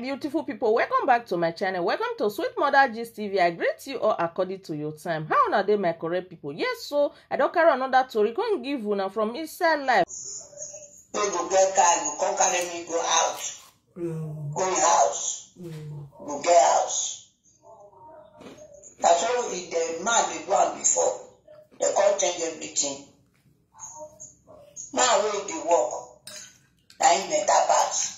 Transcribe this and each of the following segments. beautiful people welcome back to my channel welcome to sweet mother gist tv i greet you all according to your time how una dey my correct people yes so i don carry another tori come give una from inside life. wey go get car go come carry me go house mm. go house mm. go get house na so if the man dey do am before dem come change everything now wey dey work na him better pass.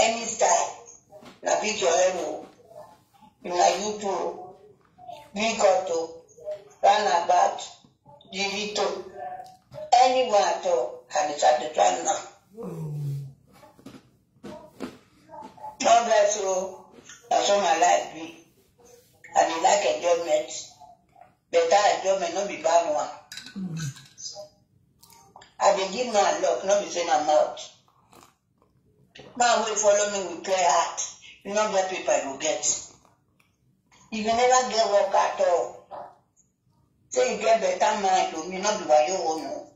any style na big ọ̀rẹ́ mi o una you do o big ọ̀tọ̀ runabout jivito anyone at all Àdìsá tó tó àná. God bless you that's all my life be I dey like enjoyment better enjoyment not be bad one. I've been giving na luck not be say na mouth man wey follow me with clear heart you no get people you get if you never get work at all say you get better mind o you no by your own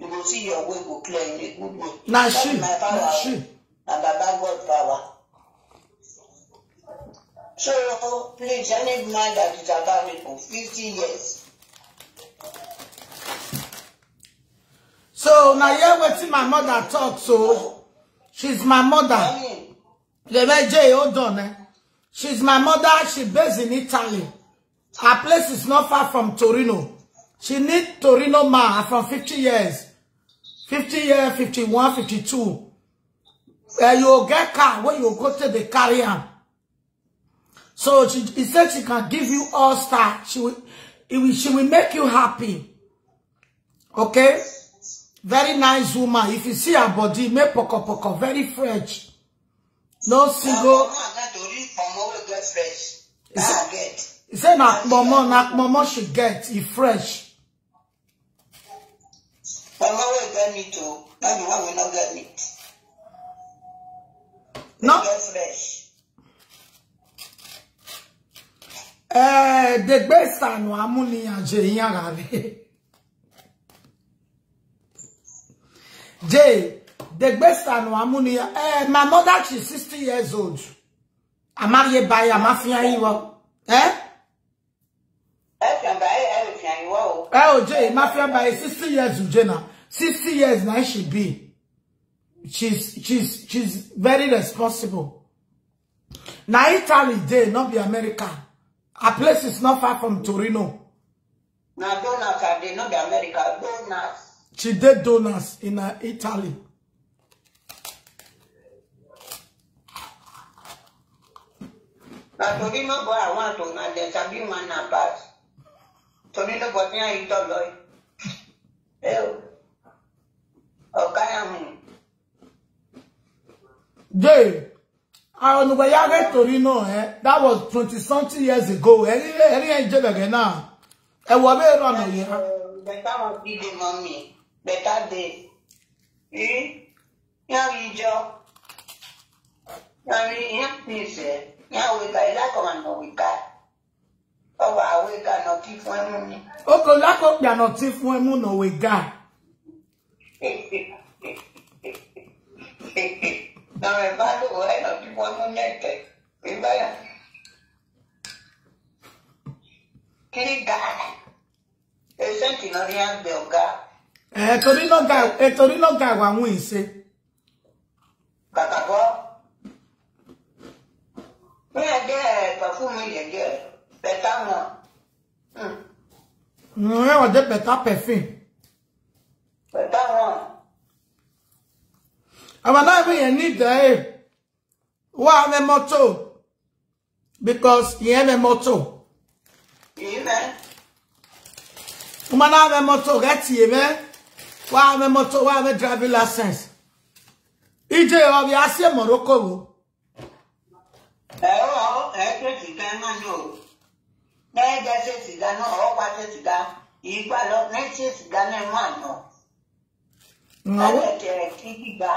you will see your way go clear in a good way na she na she na baba god power so please any man that is about me for fifty years. so now you're waiting. my mother talk so. Oh. She's my mother. J, hold on. Eh? She's my mother. She based in Italy. Her place is not far from Torino. She need Torino ma from 50 years. 50 years, 51, 52. Uh, you get car when you go to the carrier. So she he said she can give you all star. She will, it will she will make you happy. Okay? Very nice woman. If you see her body, make poko poko, very fresh. No single. He say na momo, na momo she get, e fresh. Mama will get me too. Mama will not get me. No. fresh. Eh, the best one, I'm only a jay, Jay, the best and Wamunia. Eh, my mother, she's 60 years old. I'm married by a eh? eh, mafia. Eh, eh? Oh, Jay, mafia by 60 years, Ujena. 60 years now she be. She's, she's, she's very responsible. Now Italy, Jay, not be America. Our place is not far from Torino. Now donuts are they, not the America. Donuts. She did donuts in uh, Italy. torí ló bọ́ àwọn àtòun alẹ̀ tàbí torino eh that was twenty something years ago ẹrí ẹrí ẹ jẹ bẹ̀rẹ̀ náà ẹ wọ bẹ́ẹ̀ rọ̀nà yẹn. time táwọn bíi on me. better day. Eh? Now you job. Now you help me say. Now we got that a and no we got. Ọwọ́ àwọn ìgbà náà tí fún ẹmú ni. Ó kò lákòókò àná tí fún ẹmú náà wé gà. Àwọn ẹ̀bá lò wọ́n ẹ̀nà tí fún ẹmú ní ẹ̀tẹ̀. Ìgbà yà. Kí ni gà? ẹ torí ga àwọn àwọn ìṣe. kàkàkọ́ ní ẹ̀jẹ̀ ẹ̀pẹ̀ fún mi yẹ̀jẹ̀ pẹ̀tà wọn. ǹjẹ́ wọ́n jẹ́ pẹ̀tà pẹ̀fìn. pẹ̀tà wọn. àwọn náà fi yẹn ní ìdá wọ́n á mẹ́ mọ́tò because yẹn mẹ́ mọ́tò. yìí mẹ́. wọ́n máa ń mẹ́ mọ́tò rẹ̀ wá abẹ́ mọ́tò wá abẹ́ driving license ìjẹ́ ọbẹ̀ àṣẹ mọ̀rọ́kọ̀ wo. ẹ̀rọ ẹ̀ẹ́dẹ̀sì kan náà ni o ẹ̀ẹ́dẹ̀sì sìgá náà ọ̀pá sìgá ìgbà lọ mẹ́tì sìgá náà mú àná. ẹ̀ẹ́dẹ̀sì kí gbígbà.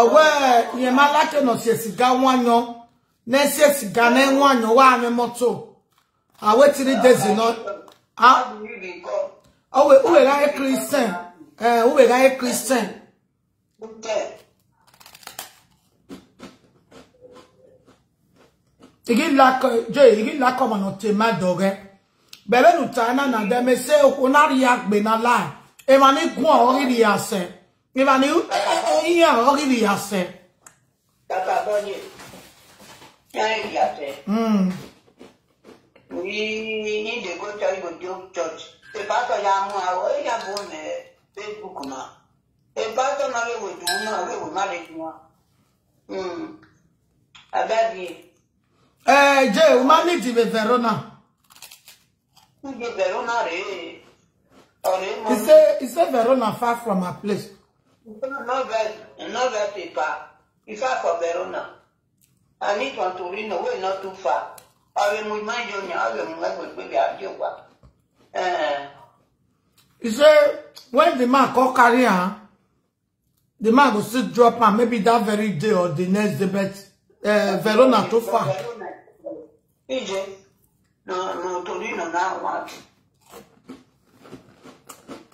ọ̀wẹ́ ìyẹn máa lákẹ́ náà ṣe sìgá wọn yan n'ẹsẹ̀ sìgá náà wọn yan wá abẹ́ mọ́tò àwẹ́ tìrí dẹ́sì náà. Owe owe gaye Christian. Eh owe gaye Christian. Igi la je igi la koma no tema doge. Bele nu tana na de me se onari agbe na la. E ma ni gun ori ri ase. E ma ni e, e, e, iyan ori ri ase. Tata bonye. Ori ni de go tell you go church ebatɔ ya mu awɔ eya bo nɛ facebook ma ebatɔ na be wo dun ma be wo ma le dun wa hmm abɛ bi. ɛɛ e, jɛ o ma ní ti Verona, fɛrɛ na. n bɛ fɛrɛ na re ɔre mo. far from her place. no vex no vex pepa e far from verona I need want to read no wey no too far ɔre mo ma yọ nya ɔre mo ma gbẹgbẹ bi a yọ wa. e say when the man call carry am The man go still drop am maybe that very day or the next day but eh, verona too far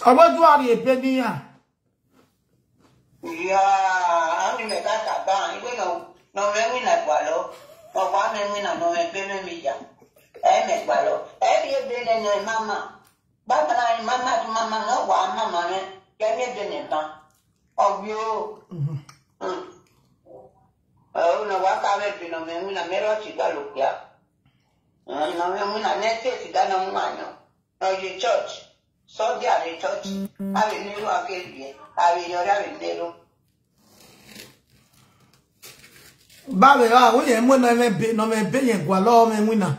ọgbọ́dúnwàrí èpé níyà. ìyá a ìmẹ̀ káàkà bá àwọn I náà náà mẹ́rin náà i lọ ọ̀pọ̀ àwọn mẹ́rin náà náà ẹgbẹ́ mẹ́rin yà. ɛmɛ gbalɔ ɛmi ebe ne ne mama babana ni mama di mama ne wa mama ne ɛmi ebe ne ba ɔbio ɛwɔ na wa ka mɛ bi na mɛ ŋuna mɛ lɔ ti da lɔpia na mɛ ŋuna ne te ti da na ŋuna nyɔ na ɔdi church sɔdi ari church ari nilu ake bie ari yɔri ari nilu. Bale, ah, oye, mwen na me be, na me be yen gwa lo me mwina.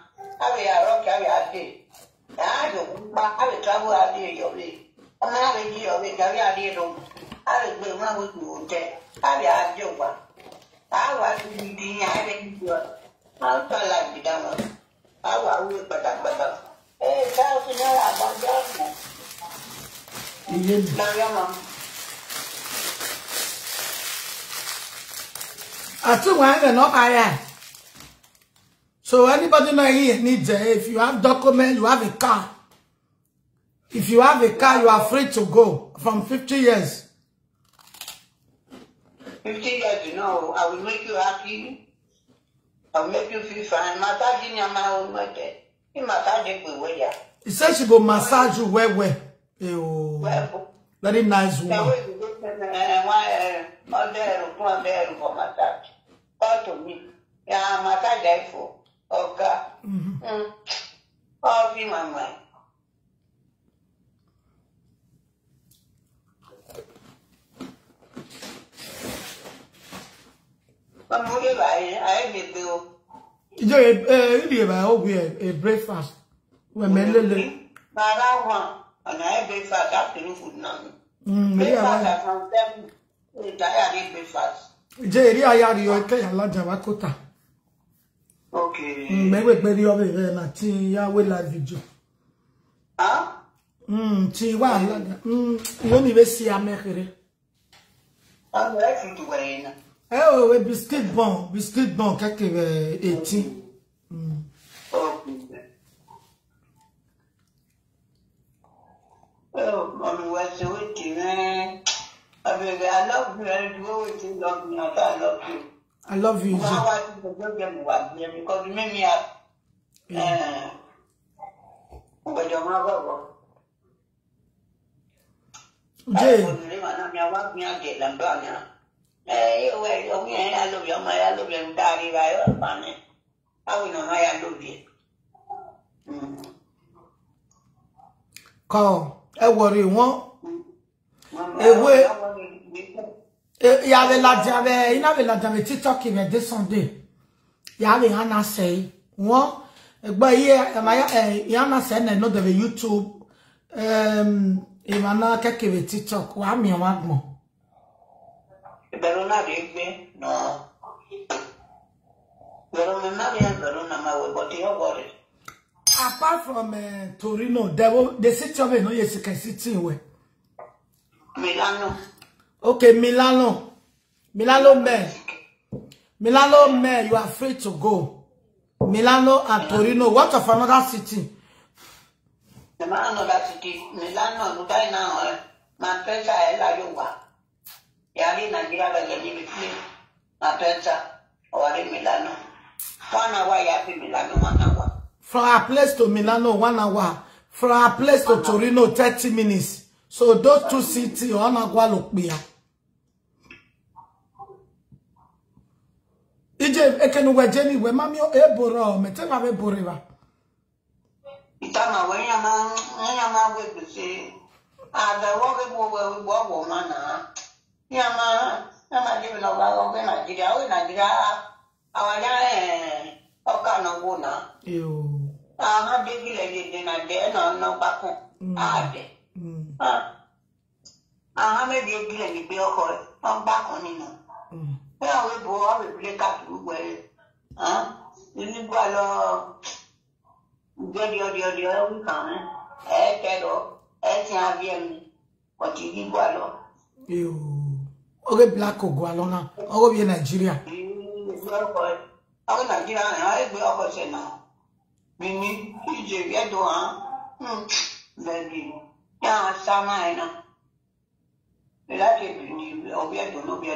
how we are rock, how we are day. How you back, how we travel out di ọ̀rẹ́ ìjà rí adé lọ. A lè gbé wọn àwọn ìgbìmọ̀ tẹ. A lè wa. A wà níbi ibi yẹn, a lè níbi wa. A ń tọ́ la ìgbìdá wọn. A wà wúwe pátápátá. Ẹ káyọ̀ fún mi àbájá ọ̀nà. Iye mi. Lọ́yọ̀ mọ́. Àtúwọ̀n ẹ̀rẹ̀ náà máa yà. So anybody not here needs, uh, if you have document, you have a car. If you have a car, you are free to go from 50 years. 50 years, you know, I will make you happy. I will make you feel fine. Massage in your mouth. You massage it with ya. He said she go massage you well, well. Ew. Well, Very nice woman. All eh, eh, eh, to me ọ̀gá ọ̀bí màmá ẹ̀. mama oge ba anyị anyị mebe o. Ije ee iri ebe ogwu e breakfast weme lele. Mara ahụ I na anyị breakfast afternoon food na m. Breakfast I mm, at some time, we tired breakfast. Ije I ayari o ike ya laja wa kota. Okay. Mgbe maybe maybe you have a ya Yeah, we like Mm, ti wa alaga. Mm, iyo ni be si amekere. I'm na to tu wena. Eh, we biscuit bon, biscuit bon keke be eti. Mm. Oh, on was waiting. I love you. I love you. I love you. I love you. Eh, eh, you il y avait la avait il avait la j'avais TikTok qui me descendait il y avait un assay moi bah hier il y en a c'est non de YouTube euh et maintenant quelqu'un veut TikTok ou ami ou ami Verona Rigby no Verona Maria Verona Mawe but you worried apart from uh, Torino there was the city of no yes you can see thing where Milano Okay, Milano. Milano men. Milano men, you are free to go. Milano and Torino. What of another city? Milano that city. Milano, Dubai now. My pensa ela yowa. Yari Nigeria bageni bitmi. My pensa ori Milano. One hour yapi Milano one hour. From our place to Milano one hour. From our place to Torino 30 minutes. So those two cities, one hour look behind. ije ekenu wejeni we mami eboro mete ma we boreva itama we nyama nyama we bese ada wo we bo we we bo bo mana nyama nyama jibi na ba eh, wo we Nigeria we Nigeria awanya eh oka no bona yo aha de gile ye de na de e na no ba ko mm. ade ah mm. aha me de gile ni bi oko on ba ko nínú bo abepeleka turugbo ye hàn nígbà lọ gbẹdìọ dìọ dìọ wí kàn án ẹ kẹrọ ẹ ti hàn bí ẹnu ọtí gbígbà lọ. oge black ogo alọ náà ọwọ bíi nàìjíríà. ọwọ nàìjíríà náà ẹ gbé ọkọ ṣe náà mi ní ìjẹ ìyẹdọ hàn hmm, bẹ́ẹ̀ ni yàrá sá máa ẹ náà láti ẹbí ni ọbẹ ẹdọ ló bẹ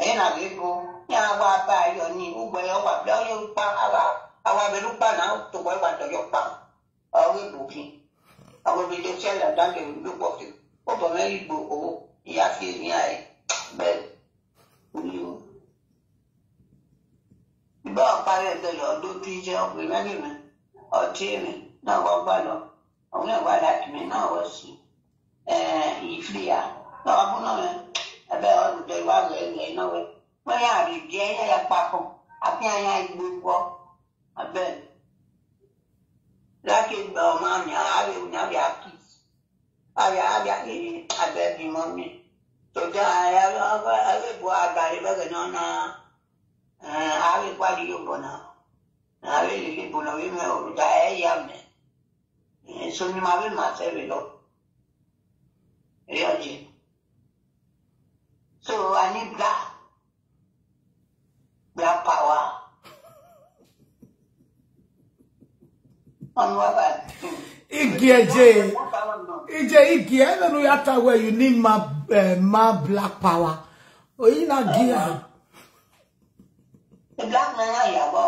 anyị na-agba ego ya agba aba ayọ ni ugbo ya ọgwa bịa onye ukpa awa awa bere na tụgbọ ịgba dọrọ ukpa ọrụ igbo gị awụrịdo chela dande ugbo gị ụbọm igbo o ya fi mi anyị be uyu igbe ọkpara ebele ọdọtụ ije ọgwụ imeghi me ọtị ime na ọgwọ gbalọ ọnwe gbalọ akịmị na ọwọ si ee ifiri ya na ọbụna ebe ọ dịwa azụ elu ịnọwe kpere arịbie ihe ya kpafụ apịa anya igbo gwọ abe laka igbe ọma nya arịa ụnyaahịa akis arịa arịa iri abe bi mọmi tọjọ arịa ebe bụ agarị bege nọ na e, arịa kwali yobo na arịa lili bụ na wime oruda eya me sonima bi ma sebe lọ eya jee So I need black, black power. Igie je, ije igie, I don't know after where you need my uh, eh, my black power. Oh, you not gear. The black man are yabo.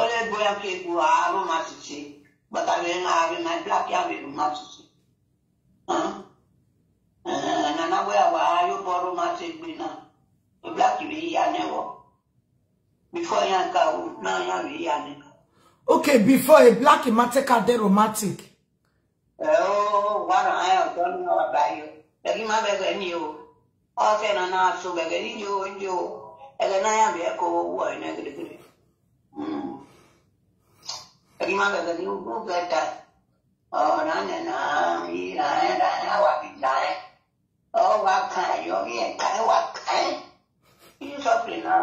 Ole boya ke ku aru matiti, but I will have my black kịa matiti. Huh? nana awa romantic na eblakiri ihe anịwọ ya nke awụ n'anya bụ ihe anị Okay, before a black imatic are they romantic? Oh, what I have done now about you. The human beggar knew. All said and I so beggar knew and you. And then I am a bá kan ẹ̀yọ́ bí ẹ̀ka ẹ̀ wá kan ẹ̀ yíyí sọ́pìlì náà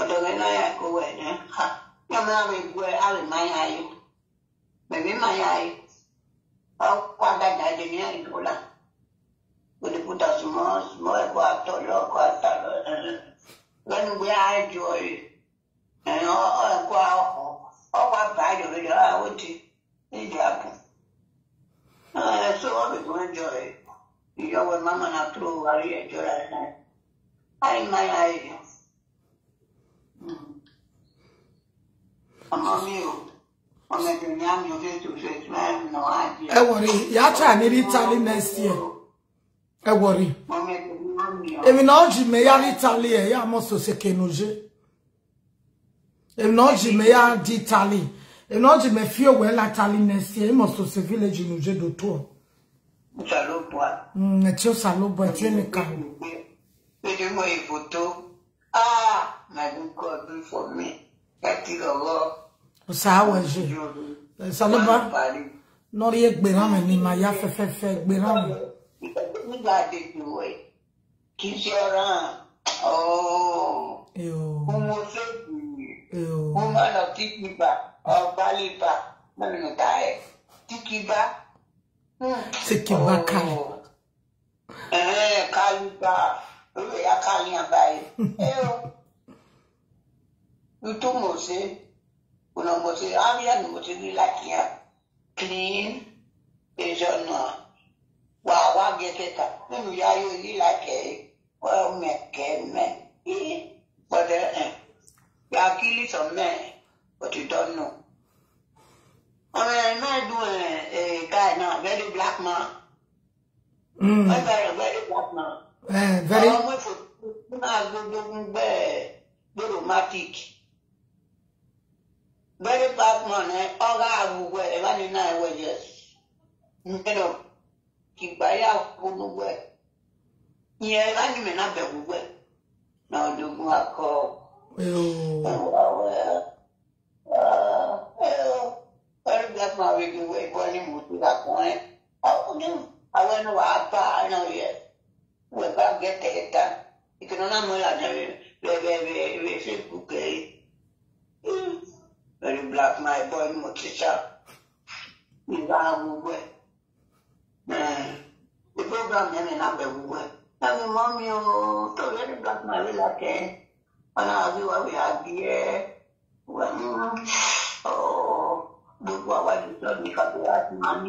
ọ̀dọ̀gẹ́ náà yà kó wẹ̀ ní ha nyɔmla mi gbɔe ali ma ya yi bɛbi ma ya yi ɔkɔ adada di ni ayi do la kuta sumɔ sumɔ yɛ kɔ atɔ lɔ kɔ ata lɔ lɔnugbe ayi dzɔ yi ɛn ɔyɛ kɔ ɔkɔ aba yi dzɔ yi ɔyɛ awo ti yi dzɔ abu ɛn so ɔbi kɔ enjoy. yi. Yo voy mamá na tru varia llorar na. Ay mai ay yo. Ọmọ mi o. Ọmọ mi ni am yo get to no idea. Ẹ worry, ya try ni Italy next year. Ẹ worry. Èmi náà jì mí yá ní Italy ẹ̀ yá mọ́ sòsè kenoje. Èmi náà jì mí yá di Italy. Èmi náà jì mí fi òwe la Italy next year. Èmi mọ̀ sòsè village nuje do tour. Salobwa. Mm, tio Salobwa, tio Mika. Pẹ̀lú mọ ìbò tó, ah, my good God do for me, láti lọ́wọ́. Kò sáwọ̀ ẹ̀ṣẹ̀. Salobwa, lọ́rí ẹgbẹ̀rún mi ni màá yá fẹ́fẹ́fẹ́ ẹgbẹ̀rún mi. Nígbà àdéjò ẹ̀, kì í ṣe ọ̀ràn ọ̀ọ́. Mo fẹ́ gbìyànjú. Mo máa lọ kí kíba, ọ̀ọ́ bá lè bá, mọ̀nà tá ẹ̀, kí kíba. sikibakali eh, eh kaliba ube yakali ambaye eyo utu mose una mose avia ni mose ni lakia clean ejona wa wa geketa nínú yayo yìí lakẹ wọ́n mẹ̀kẹ́ mẹ́ yìí gbọ́dọ̀ ẹ̀ yà kí lìtọ̀ mẹ́ not know. I mean, not doing a guy now, very black man. Mm. I got a very black man. Eh, very. I went for diplomatic. Very black man, eh? All I would wear, if I didn't know, was just, you know, કલાકમાં આવી ગયું હોય બોલની મોટી રાખવાની આવું કેમ આવવાનો આપા આણવીએ વેપાર ગેતે હતા ઇતનોના મળા નવે વે વે વે વે સે કુકે વેરી બ્લેક માય બોય મોટી ચા નિવા ઉબે એ પ્રોગ્રામ એને નામ બે ઉબે અમે મમ્મીઓ તો વેરી બ્લેક માં આવેલા કે અને આજુ આવી આગીએ Oh. gbogbo àwa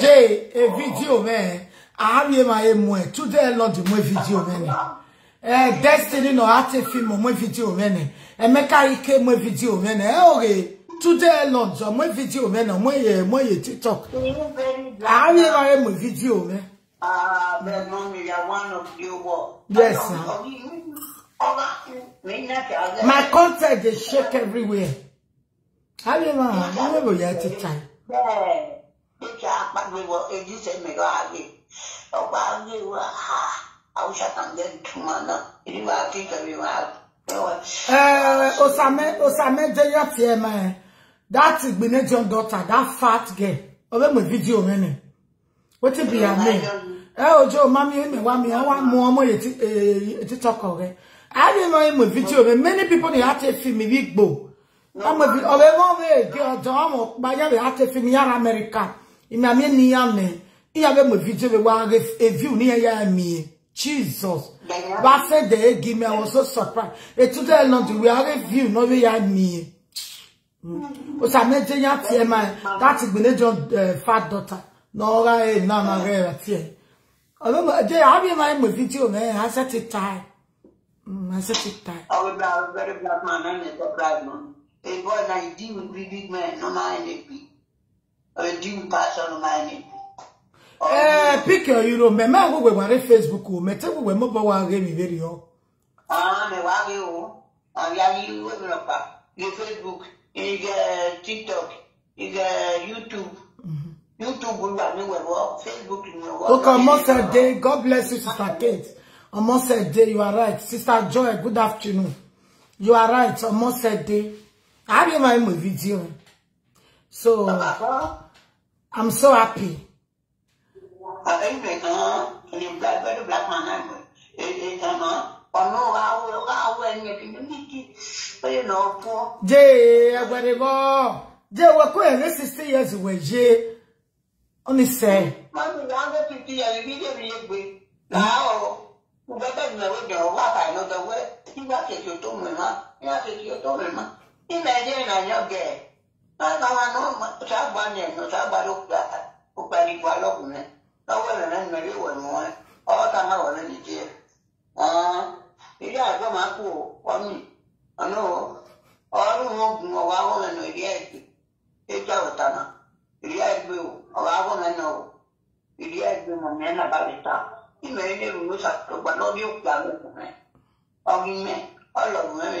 je e video man. ari ma e mo e today lord my video man. eh destiny no ate film My video man. ni e me carry ke mo video man. ni e today lord so mo video man. na mo ye mo ye tiktok ari here e mo video man. ah but mommy one of you what yes sir. my contact is shake everywhere Kale ma, mwana go ya ti chan. Bẹ́ẹ̀, bí kí a pàdé wọ ojúṣe mi lọ àgbè, ọba àgbè wa ha, àwùjọ àtàǹdẹ̀ túmọ̀ náà, ìdí wa kí ìjọba wa. Ẹ Osame Osame Jẹ́yọ́ ti ẹ̀ mọ̀ ẹ́, that Igbenedion daughter, that fat girl, ọbẹ̀ mọ̀ fídíò mi ni, wetin be her name? Ẹ ojú ọmọ mi mi wá mi, ẹ wá mú ọmọ èyí títọ́kọ̀ rẹ̀. I didn't know him with video, many people they had to film me big bow. Ama bi owe won we ge odo amo pa ya we ate fini yara America. Imi ami ni ya ne. Iya be mo video we wa review e ni ya mi. Jesus. Ba se de e give me I was so surprised. E to tell not we are review no we ya mi. Mm. O sa me je ya ti e ma. That gbene jo e, fat daughter. No ra e na na re ra ti e. mo je abi ma mo video me I set it tie. Mm, I set it tie. Oh, very black man, and black man. A boy na di big man no ma NAP. A di pastor no ma NAP. Eh, pick your euro. Me ma go we ware Facebook o. Oh. Me te we mo ba wa ge mi veri o. Oh. Ah, me wa ge o. Oh. Ah, ya ni we no pa. Ge Facebook, ge eh, TikTok, ge eh, YouTube. Mm-hmm. YouTube we wa ni Facebook ni we wo. Okay, Monster Day. God bless you, Sister Kate. On Monster Day, you are right. Sister Joy, good afternoon. You are right. On Monster Day. Have my video? So I'm so happy. Jay, whatever. Jay, years away, Only say. Now, know I know the ndị naijiria na yoge na-agawa n'ụcha agbanye n'ụcha ụkpara igbo alọgwụne na welere mmeri wemụọ ọta ma were nijie iri agwa ma akwụ kwami ọnụ ọrụ ogun ọwa na iri eji awụtana iri ọwa na ọwụ iri ma mee na ime na bụ n'ụsa ọgụ ime ọlọgwụ mere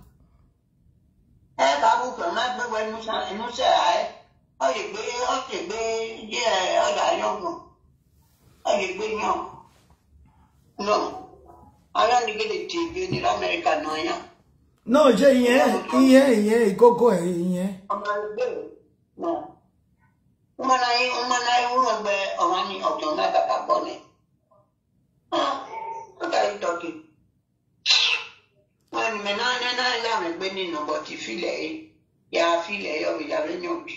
ẹ bàbú kàn má gbégbé ìmúṣẹ ààyè ọ lè gbé ọ lè gbé díẹ̀ ọdà yọgùn ọ lè gbé yàn nọ ara ni gẹlẹ tì bí ní lamẹríkà náà yàn. náà ṣe ìyẹn ìyẹn ìyẹn ìkókó ẹ ìyẹn. ọmọ ẹgbẹ́ náà ọmọ náà ọmọ náà wúrọ̀ gbẹ ọmọ ní ọ̀tún náà kàkà bọ̀ ni. ọ̀tá yìí tọ́kì wani mɛ na ne na la mɛ gbe ni nɔbɔ ti fi lɛ ye ya fi lɛ yɔ bi yare nyɔ bi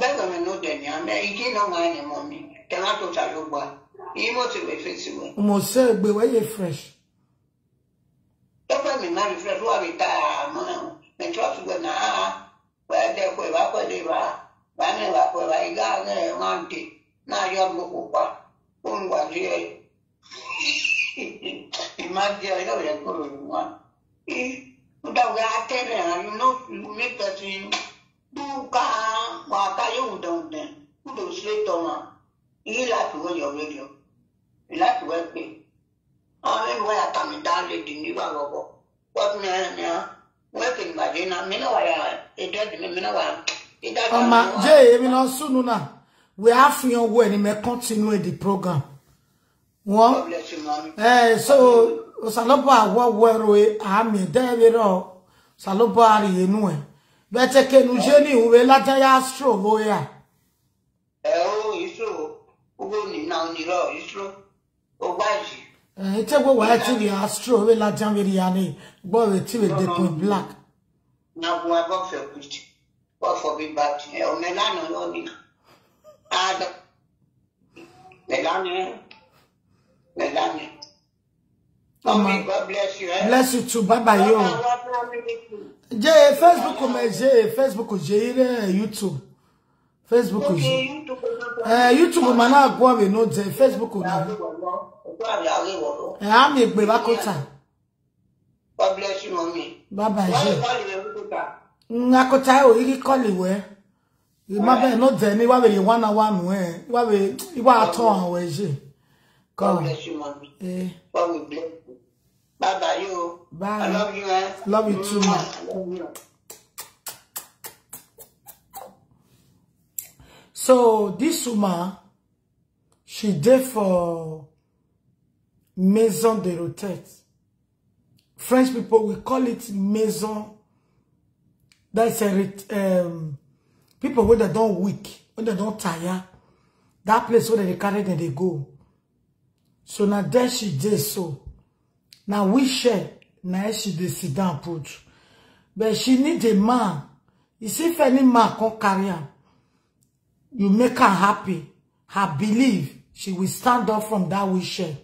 bɛ gɛmɛ n'o dɛmɛ mɛ i ti nɔ ŋa ne mɔ mi tɛŋa to ta lo gba i mo ti bɛ fesi wɛ. mo se gbe wa ye fresh. tɔpɛ mi ma ri fresh wa bi ta mɔ na tí wa fi gbɛ na aa wɛ dɛ ko e ba kɔ de ba ba ne ba kɔ ba i ka ne ŋa te na yɔ mo ko pa ko n gba ti yɛ. Imagine, I know you're going da ga tene anu no ne ta tin bu ka wa ka yu don ne do se to ma yi la tu go yo yo la tu ga pe a me wa ya ta mi da le di ni wa go go wa me ne wa ke ma je na mi na wa ya e di mi na wa e da ga ma je e mi no sunu na we afiyan wo ni me continue the program won eh so salobo awo wero e ami debiro salobo ari enu e bete ke nu je ni uwe lata ya astro ho ya e o istro ugo ni na ni ro istro o gbaji eh te gbo wa e ti ni astro we la jan veri ani gbo we ti we de point black na bu abo fe kuchi o for be back e o me lana lo ni ada me lana me lana Mama. God bless you. Eh? Bless you too. Bye bye, bye yo. Jẹ́ Facebook me jẹ́ Facebook jẹ́ YouTube. Facebook jẹ́. Eh, eh YouTube ma na gwo we no jẹ́ Facebook na. Eh am egbe ba God bless you mommy. Bye bye. Ngakota o igi call iwe. Eh? Ima be no not ni wa we one hour one eh. Wa we iwa aton we jẹ́. God eh, bless you mommy. Eh. Bye bye you. Bye. I love you, eh? Love you too, man. Mm. So this woman, she did for Maison de Rotet. French people, we call it Maison. That's a, um, people when they don't weak, when they don't tire, that place where they carry and they go. So now there she did so. Now share. now she dey sit down put. But she need a man. You see, if any man can carry her, you make her happy. Her belief, she will stand up from that share.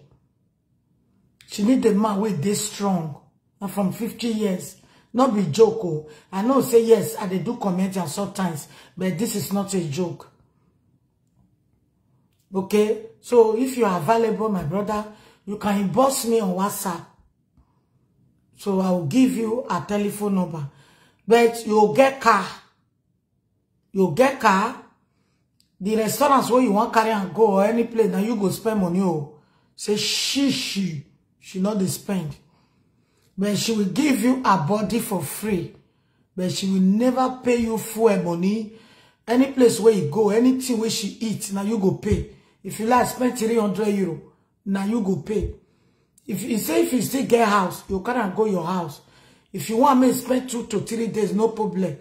She need a man with this strong. And from 50 years, not be joke. Oh. I know say yes, I they do and sometimes, but this is not a joke. Okay, so if you are available, my brother, you can inbox me on WhatsApp. So I will give you a telephone number. But you'll get car. You'll get car. The restaurants where you want carry and go or any place, now you go spend money. Oh. Say she, she, she not dey spend. But she will give you a body for free. But she will never pay you full money. Any place where you go, anything where she eat, now you go pay. If you like spend 300 euro, now you go pay. If you say if you still get house, you can't go your house. If you want me spend two to three days, no problem.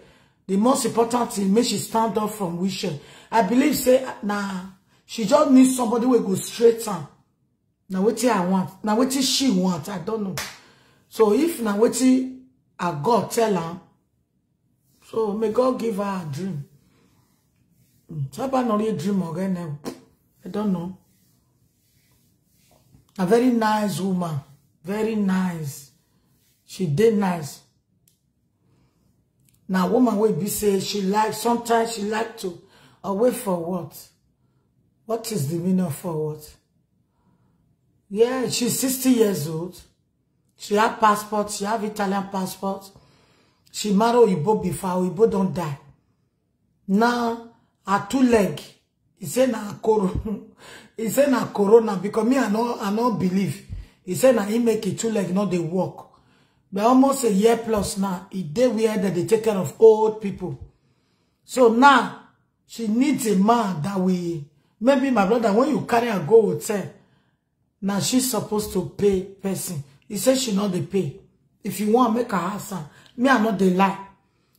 The most important thing, make she stand up from wishing. I believe say nah, she just needs somebody will go straight on. Now what I want. Now what she want. I don't know. So if now what I God tell her. So may God give her a dream. Tell her not a dream again now. I don't know a very nice woman very nice she did nice Now, woman wey be say she like sometimes she like to away for what what is the meaning for what yeah she's 60 years old she have passport she have italian passport she marry oyibo before oyibo don't die now her two leg He say now. He said na corona because me i no I no believe He said na he make it two leg not they walk. but almost a year plus now day we had that they take care of old people. so now she needs a man that we maybe my brother when you carry a go hotel now she supposed to pay person He say she not they pay if you wan make her house me i not they lie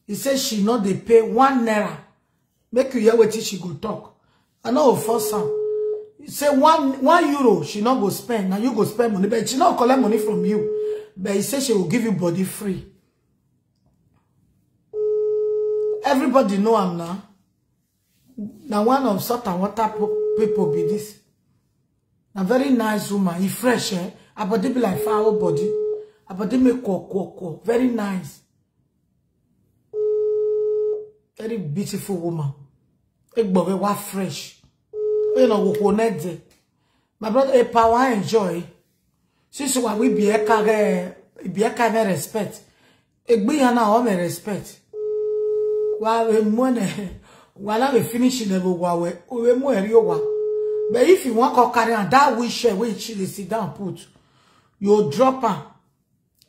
He say she not they pay one naira make you hear what she go talk i no go force say one one euro she not go spend now you go spend money but she not collect money from you but he say she will give you body free everybody know I'm now. Now one of salt and water people be this na very nice woman he fresh eh her body be like fowl body her body make kwokwo very nice very beautiful woman egbowe wa fresh you know wo honede my brother A eh, power enjoy sisi wa we be a ka be a e respect A yan na o me respect wa we money. ne wa we finish le bo wa we o we mo eri o but if you want to carry and that wish wey she dey sit down put you drop her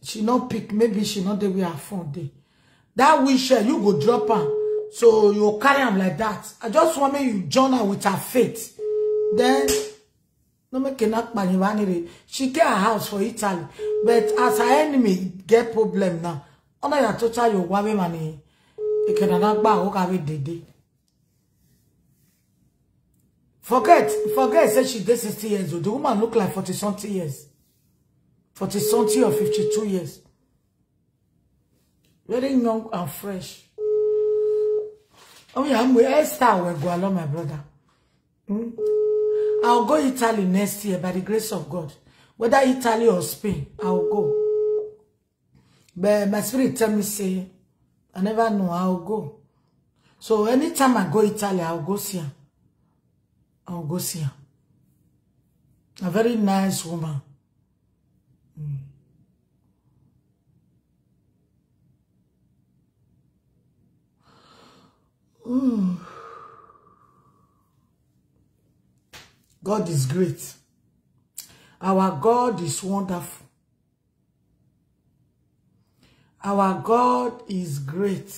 she not pick maybe she not the way I found dey that wish you go drop her so you carry him like that i just want me you join her with her faith Then, no make not money. She get a house for Italy. But as her enemy get problem now. Only ya total yo wawe money. Ikenana gba o ka we dede. Forget, forget said she did 60 years old. The woman look like 40 something years. 40 something or 52 years. Very young and fresh. Oh yeah, I'm with Esther Wegwalo, my brother. Hmm? I'll go Italy next year by the grace of God. Whether Italy or Spain, I'll go. But my spirit tell me, say, I never know, I'll go. So anytime I go Italy, I'll go see her. I'll go see her. A very nice woman. Mm. Ooh. Mm. God is great. Our God is wonderful. Our God is great.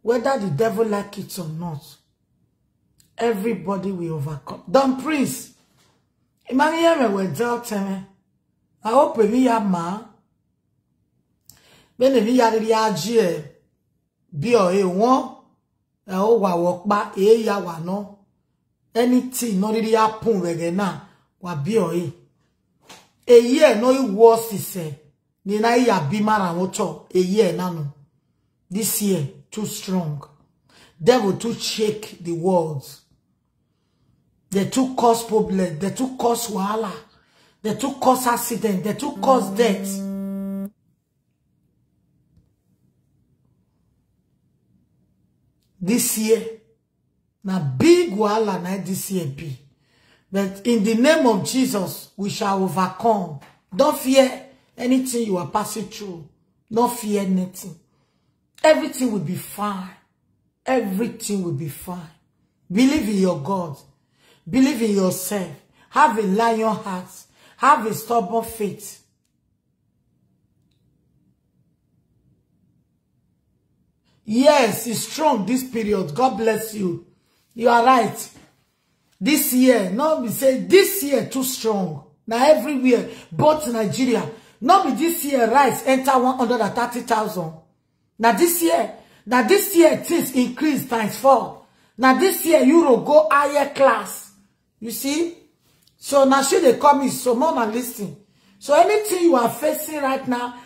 Whether the devil like it or not, everybody will overcome. Don Prince, Emmanuel will tell me, I hope we are ma. Bene vi ya ri bi o e won I wa wo pa e ya no anything not really happen wege na wa bi oyi eyi e no iwo sise ni na ya bi mara woto eyi e nanu this year too strong devil too shake the world they too cause problem they too cause wahala they too cause accident they too cause death this year Now big wall na this year But in the name of Jesus, we shall overcome. Don't fear anything you are passing through. Don't fear anything. Everything will be fine. Everything will be fine. Believe in your God. Believe in yourself. Have a lion heart. Have a stubborn faith. Yes, it's strong this period. God bless you. you are right This year no be say dis year too strong Now everywhere but nigeria no be dis year rice enta 130,000 Now this year now this year things increase times four Now this year euro go higher class you see so now she they come in so more na listen so anything you are facing right now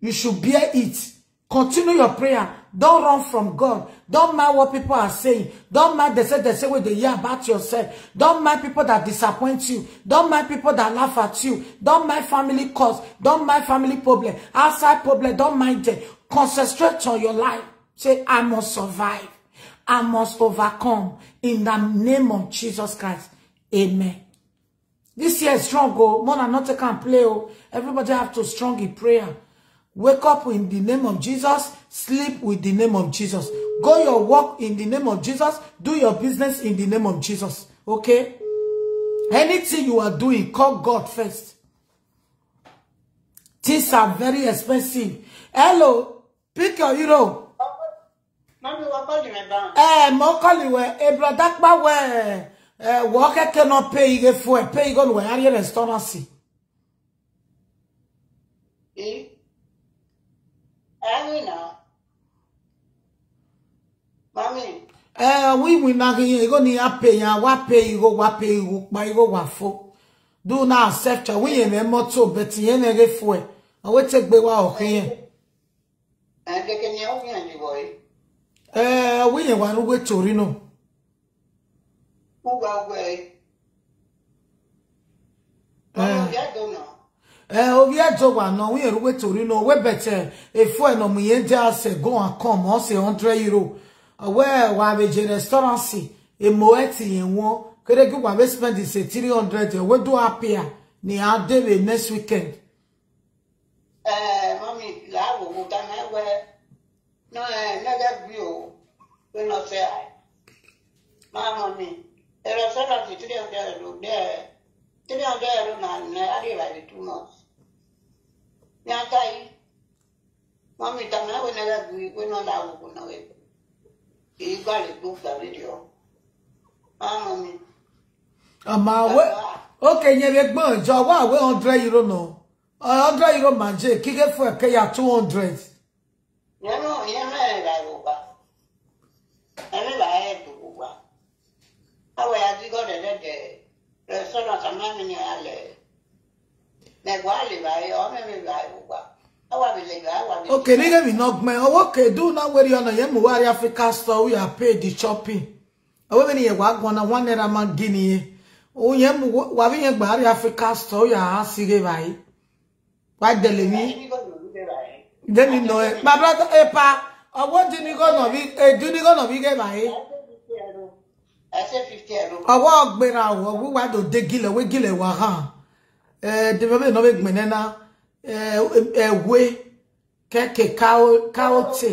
you should bear it continue your prayer Don't run from God. Don't mind what people are saying. Don't mind they say they say what they hear about yourself. Don't mind people that disappoint you. Don't mind people that laugh at you. Don't mind family cause. Don't mind family problem. Outside problem. Don't mind them. Concentrate on your life. Say, I must survive. I must overcome. In the name of Jesus Christ. Amen. This year is strong, oh. than not take and play, oh. Everybody have to strong in prayer. Wake up in the name of Jesus. Sleep with the name of Jesus. Go your work in the name of Jesus. Do your business in the name of Jesus. Okay? Anything you are doing, call God first. Things are very expensive. Hello, pick your euro. Mommy, we're calling about. Eh, call you where? Eh, brother, where? Eh, cannot pay you for a pay you go to a restaurant. ee eh, ọnwa inwe naghị ihe ego na ya pe ya wape iho wape ihu kpa iho wafo do na asepcha nwunye na emoto betinye na-ere fuel owetegbewa ọha ihe ee nwunye gwara ugwe torino ee Oh, eh, ovie jowa no we are ruwe tori no we bete efo eno muye je ase go and come on se 100 euro we wa a je restaurant See, e mo eti yen won kere gi wa be spend se 300 e we do appear ni a debe next weekend eh mommy, I wo mo ta no I eh, na ga bi o we no se ai mama mi e restaurant 300 lo de 300 naira dey too much nyatai mami tamna we naga gui we no da wo na we e ga le go fa radio ah mami ama we okay nye be gbon jo wa we 100 euro no 100 euro manje kike fo ke ya 200 ye no ye me da go ba e me ba e go ba awo ya ji go de Rồi sau đó thằng em mình nhà lệ. Mẹ quá lì bà ấy, ôm em lì bà ấy quá. Okay, nigga, we not man. Oh, okay, do not where you are. You are Africa store. We are paid the shopping. Oh, when you walk one, one naira man guinea. Oh, you are having a Africa store. You are asking why. Why the lady? Then you know it. My brother, Epa. Eh, I oh, want you to go. No, we do you go. No, eh, we get ọwọ́ ọgbẹ̀rẹ̀ àwọ̀ wíwá tó dé gílẹ̀ wé gílẹ̀ wà hàn ẹ̀ẹ́dẹ̀bẹ̀bẹ̀ náà gbìn nẹ́ná ẹ̀wé kẹ́kẹ́ káwọ́tì.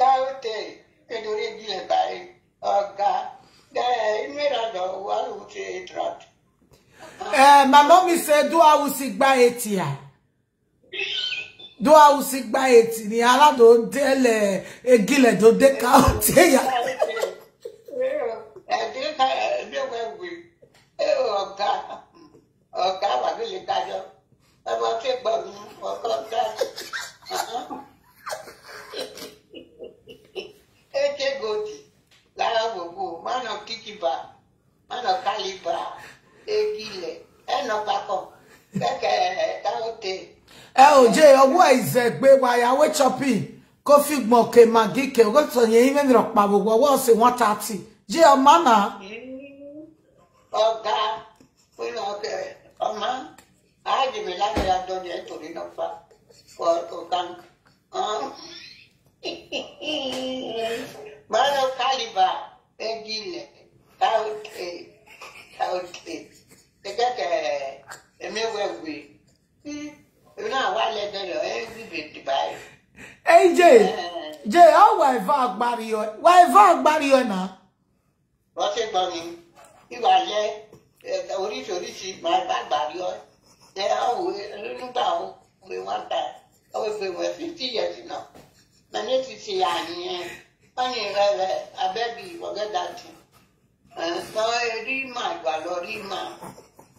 káwọ́tì nítorí gílẹ̀ báyìí ọ̀gá inú ìrànlọ́ wà lóhùn ti trot. màmá mi ṣe dúwà ó sì gbá etí à dó àwùsí gba ètì ní aládòó délẹ̀ egilẹ̀ tó dé ká ó waya we chopi ko figmo ke magike go to yin even ro pa wo wo se 130 je o mama ọ̀gá we no ke mama aje me la ya do de to ni no fa for to kan ah Mano kaliba egile kaute kaute ejake emewe we Oh, hey Jay, eh. Jay, how wife agbari yo? Wife agbari yo na? Wọ́n ṣe gbọ́ mi, ìwà lẹ oríṣiríṣi máa bá gbàrí ọ. Ṣé ọ̀hún nígbà wọn pé wọ́n ta ọ̀hún pé wọ́n fifty years náà. Mẹ́ni ti ṣe àyẹn, wọ́n ní rẹ̀ abẹ́bí ìwọ̀gẹ́dà jù. Sọ rí màá my lọ rí màá.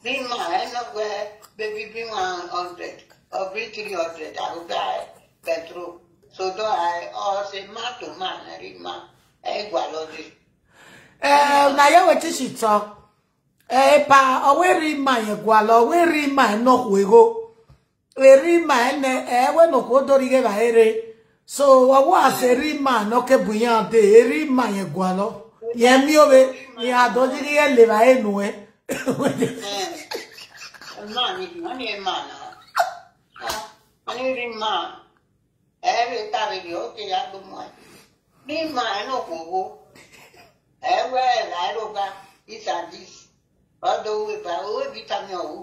Rí màá ẹ̀ náà wẹ́ baby, bí one hundred of victory of the Daruga Petro. So do I all say man to man and read man. Hey, Gualodi. Eh, na ya wechi shi to. Eh, pa, owe ri ma ye gwalo, owe ri ma no huego. We rima ma ene, eh, we no kodo rige ba ere. So, owo ase ri ma no ke buyante, e ri ma ye gwalo. Ye mi obe, ni adoji rige le ba enu eh. Eh, ma ni, ma e ma an'irima erịtarịrị oke ya bụ mmadụ n'ime anụkwụwo ewerarụba isadis ọdọ weba owe vitamin ọwụ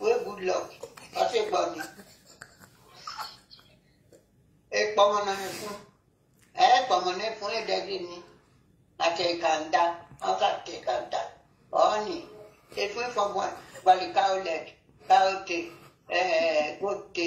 wee gudlọk ọsịgbọnị ekpọmọnọmị fún ekpọmọnọmị fún ẹdẹgbẹ ni akẹkàndá ọsàkẹkàndá kaote ẹẹ gòtè.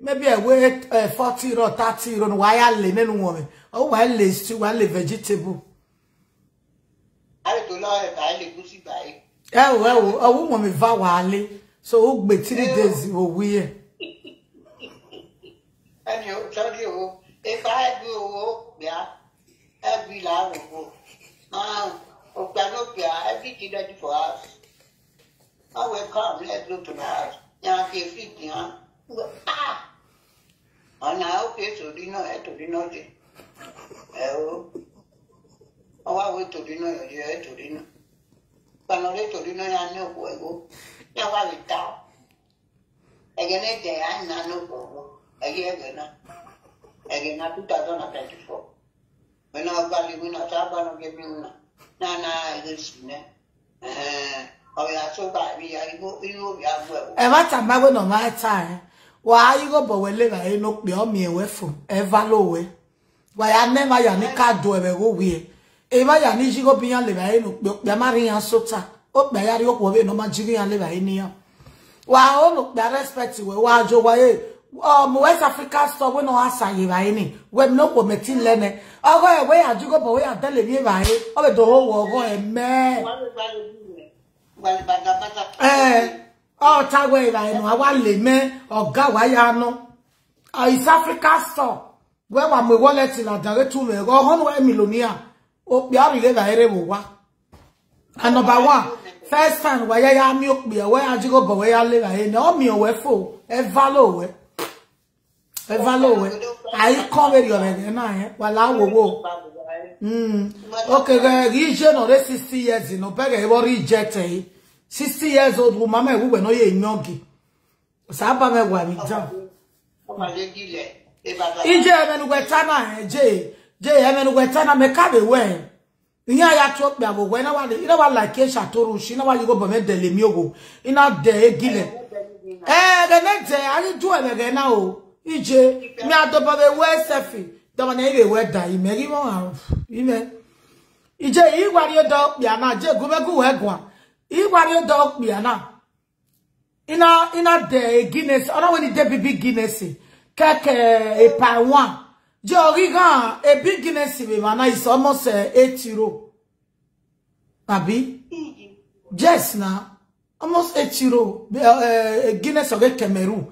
maybe ewe uh, 40 euro 30 euro Why I lè nínú wọn mi ó wà á lè vegetable. I náà ẹ̀ bá lè kú sí báyìí. ẹ wò ẹ wò ọwọ́ wọn so ó oh, gbé three days wò wí yẹ. ẹni o sọ́ọ́dí o ìfá ẹbí owó gbà ẹbí làárọ̀ o ọgbà ló gbà ẹbí ti dẹ́jú for house. I will come let's go to the house yan kefik yan ah. ọ̀nà òkè sòrí náà ẹ̀ tòrí náà dé ẹ̀ o ọwọ́ ya ètòrí náà nọ ẹ̀ tòrí náà gbanọrọ ètòrí náà yà ya òkú ẹ̀wọ́ ní ọwọ́ àwọn ìta ọ̀ ẹ̀gẹ́ ní ìtẹ̀ yà ń nà ní ege na. ẹ̀yẹ ẹ̀gẹ́ náà mi mi na. ya wa ayigo bowele ba eno pe o me ewe fun e valowe wa ya ne ma ya ni kado e be go we e ma ya ni jigo biyan le ba eno pe pe ma ri yan sota o oh, pe ya ri o po be no ma jiri yan le ba eniyan wa o no pe respect we wa jo wa e um West Africa store we no asaye ba eni we no ko metin lene ogo e we ajugo bo we adele bi ba e o be do ho wo ogo e me eh ọtawa ịranu awa leme ọga wa ya anọ is africa store wee wa mgbe wallet na daretu mere ọhụrụ emilonia okpi arịle na ere wụwa and number one first time wa ya ya amị okpi wee ajịgo bọ wee ya lera he na ọmị owe fo evalo owe evalo owe anyị kọmeri ọrịa na anyị wala awowo mm okere ije nọ resisi yezi na obere ewere ijeteghị 60 years old woman we no ye yan gi sa ba me wa mi jan ije me nu je je me nu me ka be we ya to pe abo we na wa le ina wa like sha to ru shi na wa yugo mi ogo ina de na o ije mi we selfie we da ime ri won ime ije wa ri do na je igwari ụda ọkpịa na ịna-ade guinness ọ̀nà wẹ́n ni dé bíbí guinness kẹ́kẹ́ èpà wọn jẹ́ orí gan ebi guinness etiro eh, àbí yes na almost etiro eh, guinness ọ̀rẹ́ cameroon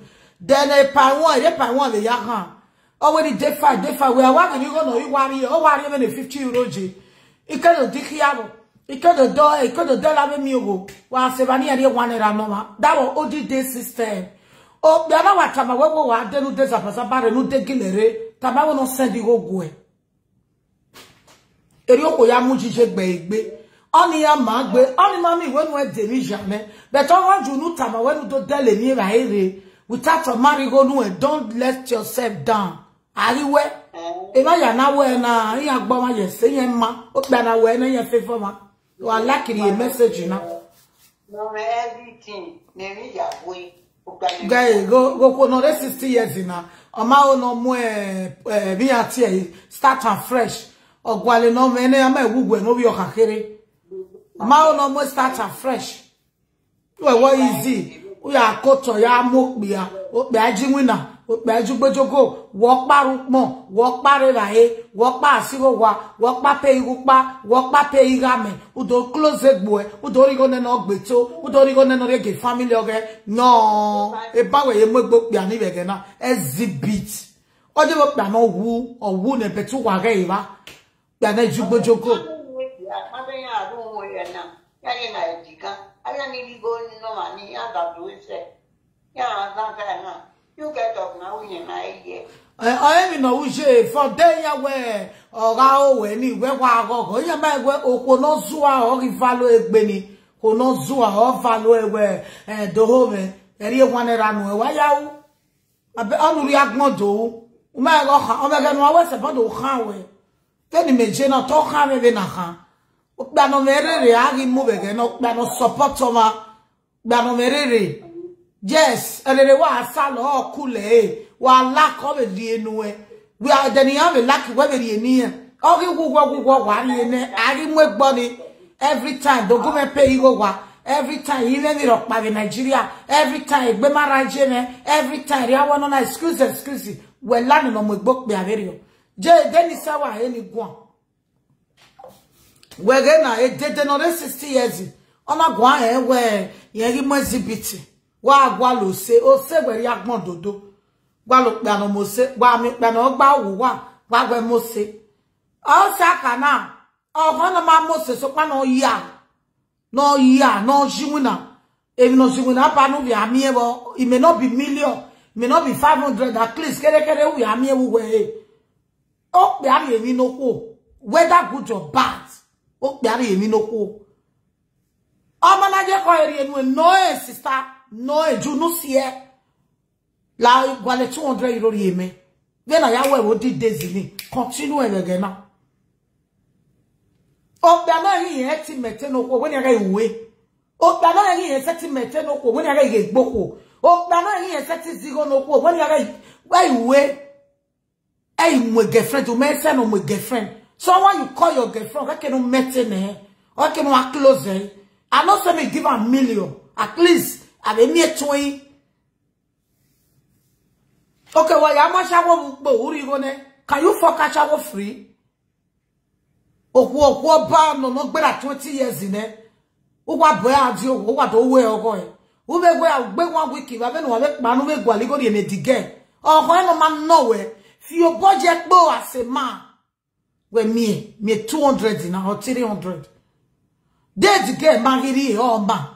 then èpà wọn èpà wọn lè yá hàn ọwọ́ ni dé five dé five wẹ́ẹ́ ya ọ ní gbọ́dọ̀ ìwárí ruo àríyànmẹ́ni fifty euro jẹ́ ìkẹ́lẹ́ Ikodo do, ikodo do la be mi ogo. Wa sebani ari one era mama. That was old day system. Oh, O biaba wa tama we wo wa de nu de zapasa bare nu de gilere. Tama wo no send go go e. Eri oko ya mu jije gbe igbe. Oni ya ma gbe, oni ma mi we nu e de mi jamais. But o wa ju nu tama we nu do de le mi ra ere. Without a marry go nu e, don't let yourself down. Are Ari we. E ma ya na we na, ya gbo ma ye se yen ma. O gba na we na yen fe fo ma. You are a message, you know. everything. Maybe you are going. go go for another 60 years in now. no eh, eh, Start fresh. no me ama no bi okakere. no start fresh. are ya mokbia. gbajugbojogo wọpa rupọn wọpa reraye wọpa asirowa wọpa pe irupa wọpa pe irame udo close egbo ẹ udo rigo nena ogbeto udo rigo nena rege family ọrẹ náà ebawe ye megbo pe ani rege na exhibit ọjọ bo pe ana wu ọwu nebe tu wa re ira pe ana jugbojogo. Ya ni ligo ni no ma You get up now, you and I here. I am in a Ouje for Denya where or how any where go ya my where Okonozua or Ivalo Egbeni, Konozua or Valo where and Dohome, and you want to run away. Why you react not do? My God, I'm going to always about the Hawe. Then you may not talk Hawe Venaha. Gbano merere a ri move again, gbano support ma. Gbano merere. Yes, and then wa asalo okule wa lack of the enwe. We are then you have a lack of ene. Ari mwe body every time. Don't go pay you wa. Every time ile ni rokpa be Nigeria. Every time egbe maraje me. Every time ya excuse excuse. be Je then na 60 years. wa gwa lo se o se gbe ya dodo gwa lo pe ano mo se gwa mi pe no gba wo wa gwa gbe mo se o sa kana o fa no ma mo se so pa no ya no ya no jiwuna if no jiwuna pa no bi ami e bo it may not be million may not be 500 at least kere kere we ami e wo we o pe ari emi no ko whether good or bad o pe ari emi no ko ọmọ náà jẹ́ kọ́ èrè ẹnu no nọ́ọ̀ẹ́ sísá no ejuno sie la gwale 200 euro yeme then na yawo we wo di days ni continue egege na o gba na yin e ti mete no ko woni aga iwe o gba na yin e se ti mete no ko woni aga ige gboko o gba na yin e se ti zigo no ko woni aga gba iwe Hey, my girlfriend, you may send on my girlfriend. Someone you call your girlfriend, I cannot meet in her. I cannot close her. I know say me give a million. At least abe mi etun okay well ya ma shawo mpo uri go can you for catch awo free oku oku oba no no gbera 20 years ne ugwa boy adi owo wa do we e u be gwa gbe wan wiki ba be no wa be panu be e no no we fi o budget as a man we 200 na 300 dead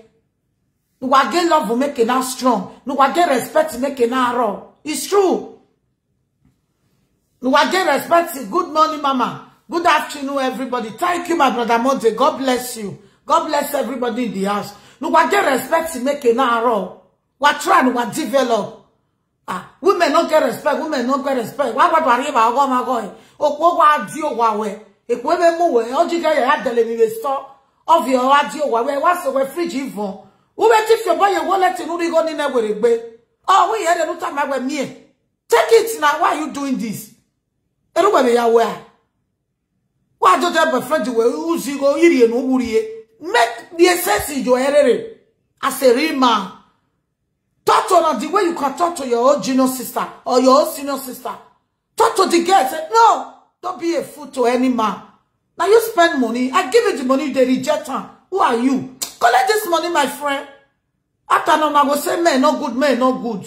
wa get love make it now strong no wa get respect to make it now raw it's true no wa get respect good morning mama good afternoon everybody thank you my brother Monte god bless you god bless everybody in the house no wa get respect to make it now raw wa try no wa develop ah women no get respect women no get respect Why? What wa gbadu arriba ogo ma go e. opo wa di owa we epo be mu All you get ya dele mi be so of your wa di owa we wa so we fridge even Ubeti fioba ye wallet in Urigo ni negwere gbe. Oh, we had a nuta magwe mie. Take it now. Why are you doing this? Everybody me ya where? Why don't have a friend we uzi go iri and e uburiye? Make the essence your error. As a real man. Talk to her the way you can talk to your old junior sister or your old senior sister. Talk to the girl. Say, no, don't be a fool to any man. Now you spend money. I give you the money, they reject her. Who are you? Collect this money, my friend after no na go say men no good men no good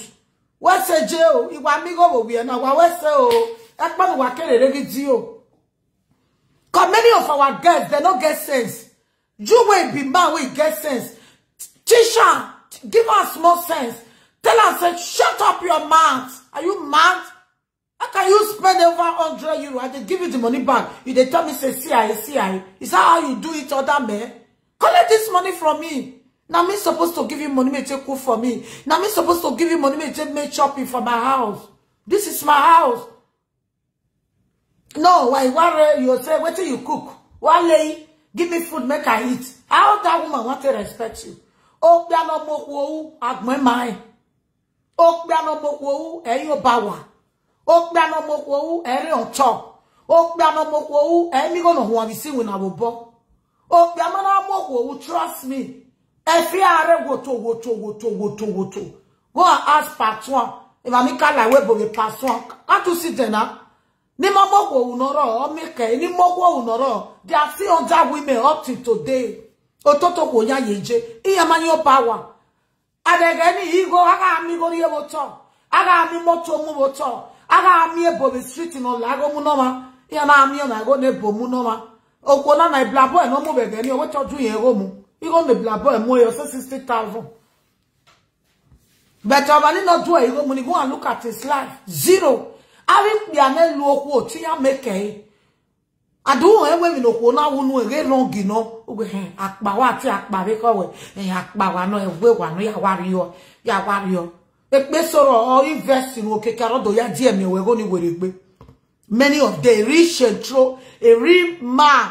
we say jail? o ìwà mi go bo we na wa we say o e pa mi wa kerere gidi o come many of our girls they no get sense you wey be man wey get sense Tisha, give us more sense tell us say shut up your mouth are you mad How can you spend over 100 euro? I dey give you the money back. You they tell me, say, see, I, see, I. Is that how you do it, other man? Collect this money from me. Now me supposed to give you money to cook for me. Now me supposed to give you money to make shopping for my house. This is my house. No, why why you say what you cook? Why lay give me food make I eat? How that woman want to respect you? Oh, plan no more wo agbon mai. Oh, plan no more wo eyin oba wa. Oh, plan no mo wo erin chop. Oh, plan no mo wo emi go no ho abisi we na bo. Oh, plan no more wo trust me. efiare woto woto woto woto woto go and ask part one imamika like we bobe part one can't you see them now ni mogo unoro omeke ni mogo unoro they are still under women up today ototo ko ya yeje iyamanyo power igo aga go ye aga moto mu aga street no lago mu na na go ne okwo na na blabo e no mu ni owo mu go de blabber and mo yo say 60,000. But Avani not do it. Igon money go and look at his life. Zero. Avi piane lu okwo ti ya make e. Adu e we mi no ko na wonu e longi no. Ogo he akpa wa ti akpa be ko we. Eh wa no e we wa no ya wari yo. Ya wari yo. Epe soro o invest in okeke rodo ya die mi we go ni were gbe. Many of the rich and true a real man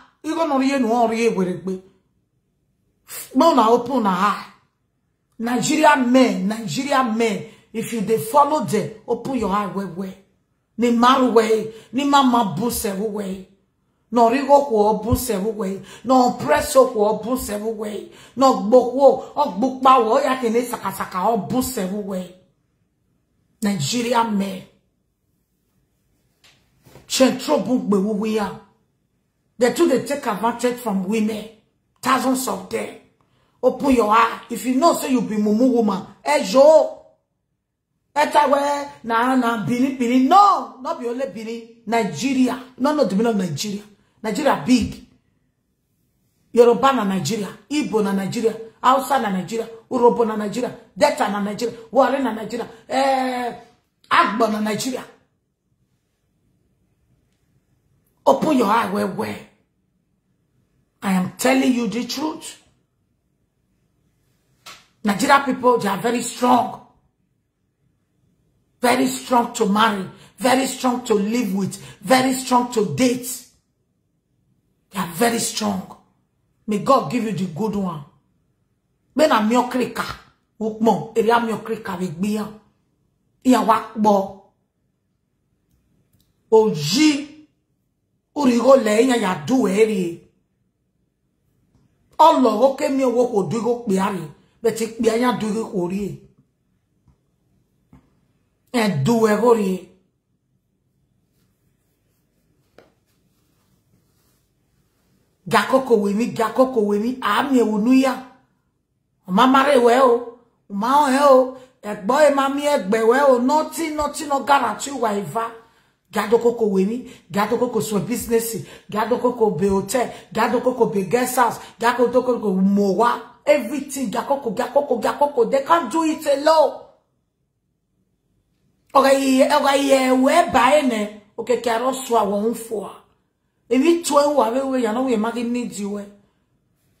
Igo no ye no ori eweregbe. No na open na eye. Nigerian men, Nigerian men, if you dey follow them, open your eye way way. Ni maru way, ni mama buse way. No rigo kwa buse wee. No presso kwa buse way. No gbokwo, o gbokpa wo ya kene sakasaka o buse wee. Nigerian men. Chen trouble gbe wuwe ya. The truth they take advantage from women. Thousands of them. Open your eye. If you know, say you be mumu woman. Hey, Joe. Eta where na na Bini Bini. No, not be only Bini. Nigeria. No, not the middle of Nigeria. Nigeria big. Yoruba na Nigeria. Igbo na Nigeria. Hausa na Nigeria. Urobo na Nigeria. Delta na Nigeria. Wari na Nigeria. Eh, Agbo na Nigeria. Open your eye where, where. I am telling you the truth. Nigeria people, they are very strong. Very strong to marry. Very strong to live with. Very strong to date. They are very strong. May God give you the good one. When i your cricker, Ukmo, area I'm your beer. Iya wakbo. Oji. urigo lenya ya dueri Allah go kemi owo ko dugo pe ani be ti pe anya dugo ko ri e duwe go ri gakoko we mi gakoko we mi ami e wonuya ma mare we o ma o he o egbo e ma mi egbe we o nothing nothing no guarantee wa iva Gado koko wini, gado koko so business, gado koko be hotel, gado koko be guest house, gado koko mowa, everything, koko koko gakoko, koko. they can't do it alone. Okay, okay, where by ne? Okay, karo swa won fwa. If you twen wawe we, you know we magi need you we.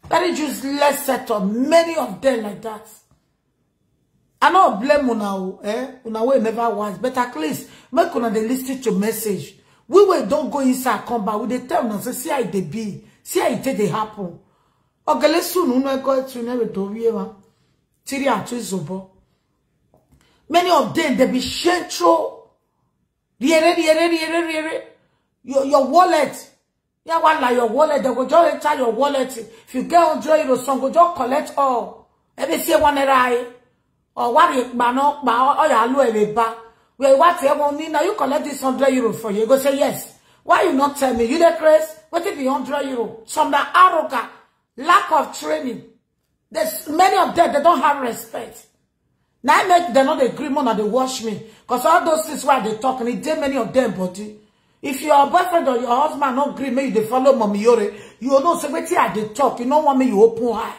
Very useless setup, many of them like that. I know blame una, eh? Una we never was, but at least make una dey listen to message we wey don go inside come back we dey tell una say see how e dey be see how it e take dey happen ogele soon una e go to never to wiewa three and two zobo many of them they be central riere riere riere riere your your wallet yeah one like your wallet they go just enter your wallet if you get on euros some go just collect all every say e one naira or one ba no ba o ya lo e ba Well, what you want me now? You collect this 100 euro for you. You go say yes. Why you not tell me? You the craze? What if you 100 euro? Some that arrogant, lack of training. There's many of them, they don't have respect. Now I make them not agree more they watch me. Because all those things why they talk, and it did many of them, but if your boyfriend or your husband not agree, maybe they follow mommy Yore, you know, say, wait here, they talk. You don't want me, you open eye.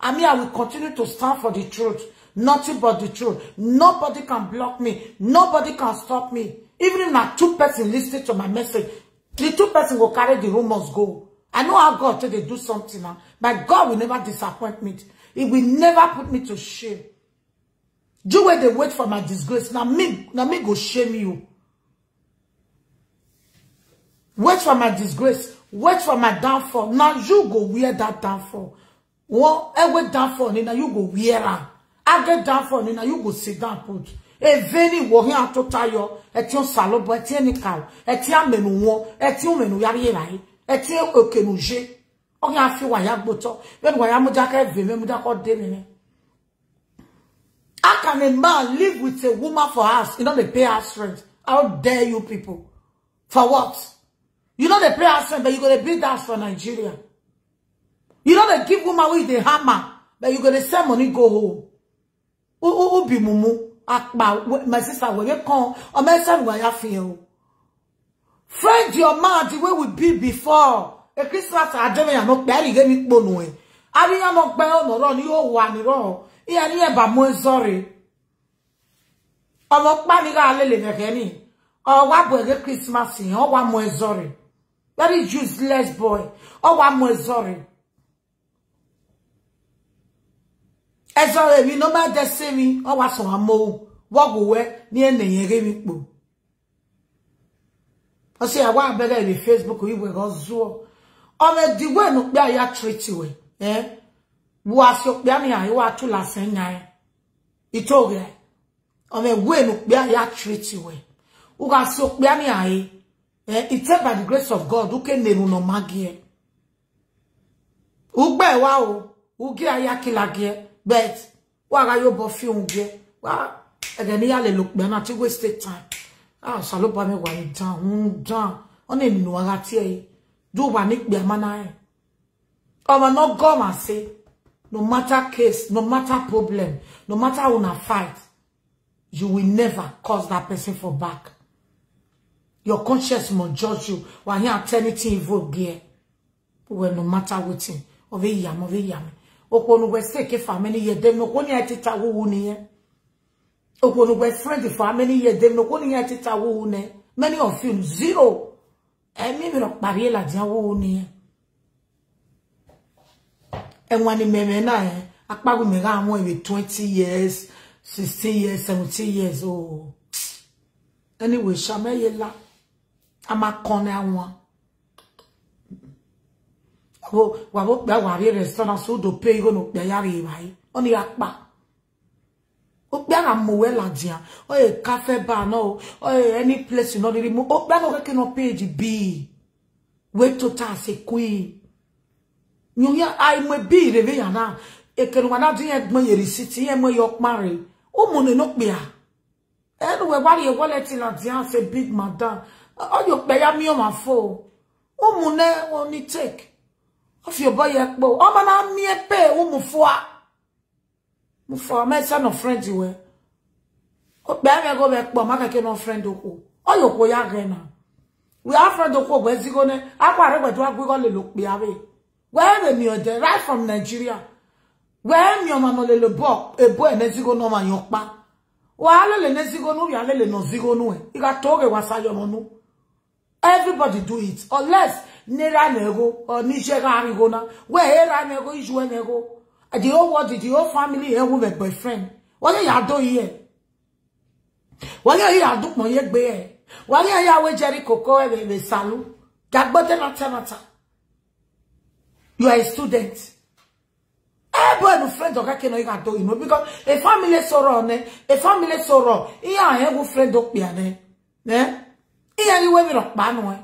I mean, I will continue to stand for the truth. Nothing but the truth. Nobody can block me. Nobody can stop me. Even if na two person listen to my message, the two person go carry the rumors go. I know how God till they do something now. My God will never disappoint me. He will never put me to shame. Do where they wait for my disgrace. Now me, now me go shame you. Wait for my disgrace. Wait for my downfall. Now you go wear that downfall. One, every eh, downfall, now you go wear her. get down for you, now, you go sit down put. Eveni wo hin atota yo, eti on salobo, eti enika, eti amenu won, eti omenu yari rai, eti okenuje. Ogi afi wa ya gboto, be wa ya mudaka eve, me mudaka A mi ni. How can a man live with a woman for us? You know they pay us rent. How dare you people? For what? You know they pay us rent, but you're gonna build us for Nigeria. You know they give woman with the hammer, but you're gonna send money go home. ó bì mùmú àpà my sister wèrè kan ọmọ ẹsẹ̀ ìwà ya fi hàn o friend your man the way we be before a Christmas àjọyọ̀ àmọ́ pẹ́ àrígé mi ponu ẹ̀ àríyá mọ̀ pẹ́ ọ̀nà rọ̀ ni yóò wà nírọ̀ ìyá ní ẹ̀bà mọ́ sọ́ọ̀rẹ́ ọmọ pàmìlà alẹ́ lè mẹ̀kẹ́ ni ọwọ́ àbọ̀ ẹ̀gẹ́ Christmas yẹn ọwọ́ àmọ́ ẹ̀ sọ́ọ̀rẹ́ very useless boy ọwọ́ àmọ́ ẹ̀ sorry. emi no ma desemi o wa so amo woguwe ni eneyere mi po o se awa abere ni facebook iwe go o me diwe no aya we eh wo aso pe ani ayi wa tu la senya itoge o me we aya treat we u ga so eh by the grace of god neru ugbe wa gị. But why are you buffing here? Well, again, you are look, man, I wasted time. Ah, salopa me wa ni down, un down. On e nínú ara tí ẹ. Do wa ni gbe ma na e. Omo no come and say no matter case, no matter problem, no matter una fight, you will never cause that person for back. Your conscience must judge you. Wa here eternity evil be. Well, no matter what thing. Ove yam, ove yam okonu wese ke family ye dem no koni atita wuwu niye okonu west friend family ye dem no koni atita wuwu ne many of you zero emi eh, mi no pare la dia wuwu niye enwa ni eh, meme na eh apagu mi ra àwọn ewe 20 years 16 years 17 years oh anyway shameyela ama kon àwọn wabo wabo gba wa re restaurant so do pay go no gba ya re bai oni ya pa o gba na mo we la dia o e cafe bar no o e any place you no really mo o gba go ke no page b we total se kui nyonya ai mo bi re ve ya na e ke no na din e gbon yeri si ti e mo yo pare o mo ne no pe a e no we wa re wallet na dia se big madam o yo gba ya mi o ma fo o mo ne o ni take of your boy ekpo o ma na mi epe wo mu fo a mu fo ma se no friend oh, we o be me go be po ma ka ke no friend oko o yo ko ya gre na we are friend oko gbe ti go ne apa re gbe to agbe go le lo pe awe where me o de right from Nigeria where me o ma no le lo bo e bo e ne ti go no ma yan pa wa lo le ne ti go no ya le le no ti go no e eh? i ga to ge eh, wa sa yo no everybody do it unless nera nego or nijega rigona. Where era nego is when nego. The whole world, the whole family here with a boyfriend. What are you doing here? What are you doing my yet bear? What are you with Jerry Coco and the salu? That button at Tanata. You are a student. Everybody eh, friend of Kakeno you are doing you because a family sorrow a family sorrow. Here I have a friend up here. Eh? Yeah, you have a rock banway.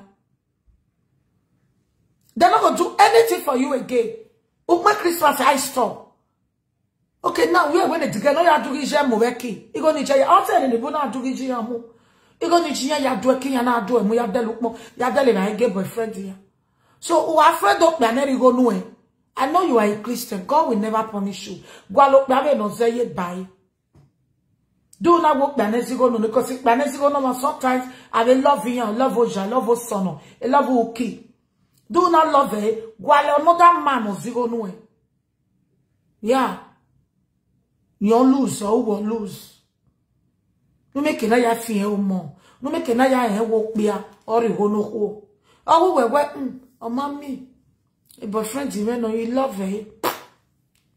They're not going to do anything for you again. Ukma Christmas high store. Okay, now we are going to get no you, you mweki. not ni chaya. Ate ni bu na adu You are doing. Igo ni chiya yadu eki ya na adu emu yadel ukmo. Yadel ina enge boyfriend ya. So, are afraid of me aneri go nowhere. I know you are a Christian. God will never punish you. Gwa lo kbame no zeye baye. Do not work go no because go no sometimes I will love you, love Oja, love Osono, love Oki do not love her, while another man was zero no. Yeah. You lose or will lose. No make na ya fi o mo. No make na ya e wo pia or iho no ko. Oh we we mm, oh mommy. A boyfriend you know you love her.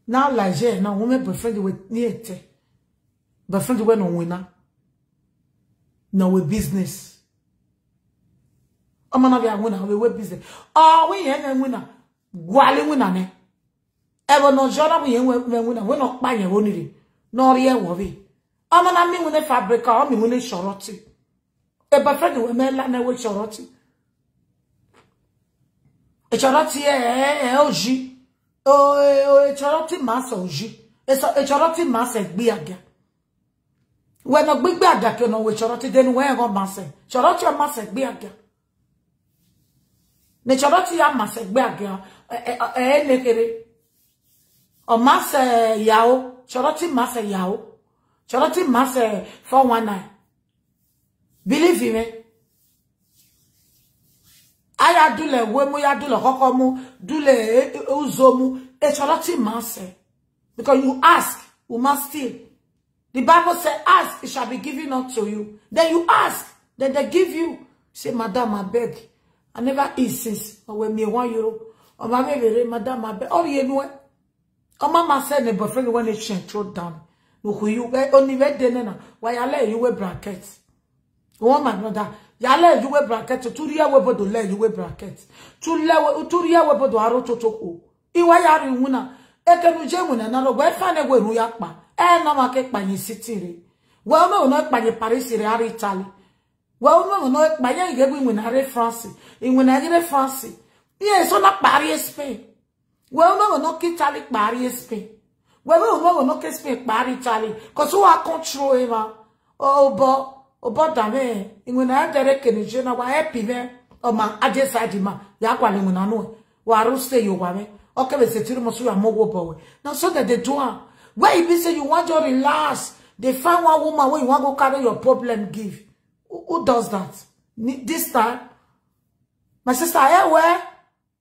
Now like yeah, now woman boyfriend with niete. Boyfriend when no winner. Now with business. ọmọ náà bí a náà wíwé bíze ọwọ́ yẹn ń wí náà gwalé wí náà ní ẹ̀rọ náà jọ́nà wí yẹn ń wí náà wí náà pa yẹn wọ́n nìyí náà rí ẹ̀wọ̀ bí ọmọ náà mímú ní fabrika ọmọ mímú ní sọ̀rọ̀ tì ẹ̀bà fẹ́ni wọ́n mẹ́lá náà wọ́n sọ̀rọ̀ tì ìṣọ̀rọ̀ tì ẹ̀ ẹ̀ ẹ̀ òjì ìṣọ̀rọ̀ tì máa sọ òjì ìṣọ̀rọ̀ tì máa sẹ gbé àgẹ́ àgà ne chabati ya ma se gbe agan e, e, e, e lekere o ma se yawo chabati ma se yawo chabati ma se 419 believe me aya dule we mu ya dule koko mu dule uzo mu e chabati ma se because you ask you must steal the bible say ask it shall be given unto you then you ask then they give you say madam I beg I never eat since. But when me one euro, or my baby, madam, my baby, oh, you know, or oh, mama said, my boyfriend, when they change, throw down. No Who you were eh, only red dinner, eh, why I let you wear brackets. Oh, my brother, yale you wear brackets, two real webo do lay you wear brackets. Two lewe, two real webo do aro to toko. Iwa yari wuna, eke nuje wuna, nalo, where fane we nuyakma, eh, na ma ke kpanyi sitiri. Well, no, not kpanyi parisi re ari Italy. Well, no, no, My young girl, when Harry France, in when I get France, yes, on a barrier Spain. Well, no, no, Keep Charlie barrier Spain. Well, no, no, no, get Spain barrier Charlie, because who are controlling her? Ah? Oh, but, oh, but, damn, in when I direct in the general, why happy there? Oh, man, I just had him, Yakwali, when I know, why I say you, why, okay, let's say, Tirimasu, I'm more boy. Now, so that they do, ah? where you say you want to relax, they find one woman where you want to carry your problem, give. Who, does that? This time? My sister, I where?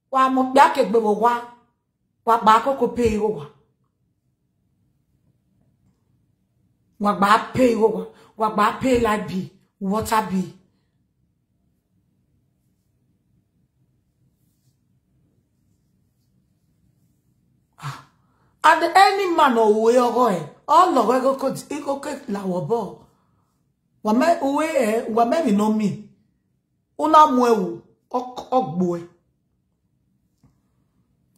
Wa mo biya kegbe wo wa. Wa ba koko pay wo wa. Wa ba pay wo wa. Wa ba pay like be. Water be. And any man or way or all the way go could ego cake law wàmẹ́ òwe ẹ̀ wàmẹ́ mi nọ mi ó náà mú ẹwù ọgbọ ẹ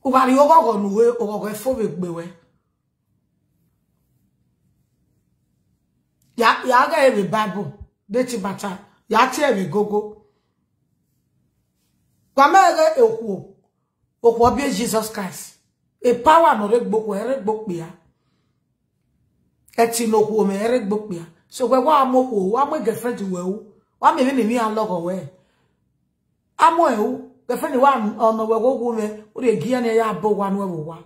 òbàrí ọgọgọ nùwé ọgọgọ ẹfọwé gbèwẹ yàá gẹ ẹrẹ bible ya bàtà yàá tí ẹrẹ gógó wàmẹ́ ẹrẹ èkó òkú ọbí Jesus Christ èpáwà nọrẹ gbogbo ẹrẹ gbogbo ya ẹtì nà òkú omi ẹrẹ gbogbo ya. So we wa mo ko, wa mo girlfriend we o. Wa me me me an logo we. Amo e o, girlfriend wa on we go go me, o de gi an e ya bo wa no e wa.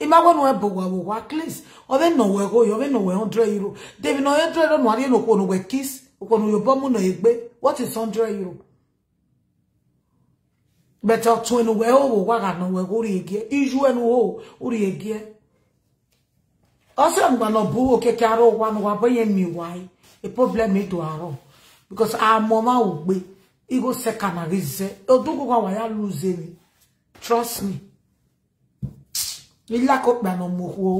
I ma wonu e bo wa wo wa please. O be no we go, yo be no we 100 euro. David no 100 euro no ari no ko no we kiss. Ko no yo bo mu no egbe. What is 100 euro? Better to no we o wa ga no we get. ri ege. Iju enu o, ori ege. ọsọ mgbanọ bụ okeke arụ ụgwa n'ụwa banye mmiwa anyị a problem ịdụ arụ because amụma ugbe igo sekanarize odogụgwa ya luzeri trust me ilakokpanamokwu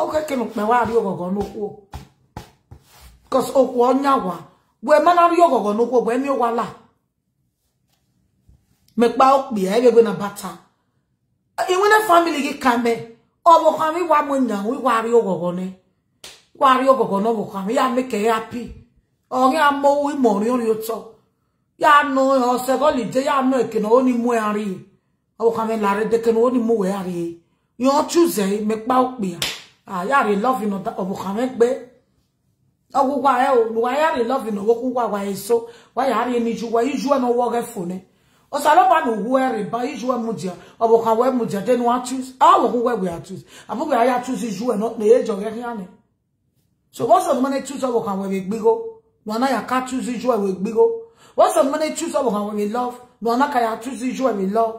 okeke na okpewarị ọgọgọ n'ụkwụ because okwu onye gwa wee mekpa okpi ya na bata famili gị ka mee Obo kami wa mwenya, we wari ogogone. Wari ogogone obo kami, ya make it happy. Onge amo we mori ori oto. Ya no, ose go lije, ya no ekeno, oni mwe ari. Obo kami lare dekeno, oni mwe ari. Yon choose, mekpa okbia. Ah, ya re love ino, obo kami kbe. Ogo kwa eo, nuwa ya re love ino, woku kwa wa eso. Wa ya re ni juwa, yujuwa no woge fone. ọsọ alọba na owu ẹrìnba izu ẹmujia ọbọkwa wẹ mujia dẹnu atúz awọkọ wẹ wẹ atúz àbúkọ ayé atúz izu ẹ náà ẹjọ rẹ hàn ni so wọsọ ní mọni túz ọbọkwa wẹ wẹ gbígbó nùnà yà ká túz izu ẹ wẹ gbígbó wọsọ ní mọni túz ọbọkwa wẹ wẹ lọf nùnà kà yà túz izu ẹ wẹ lọf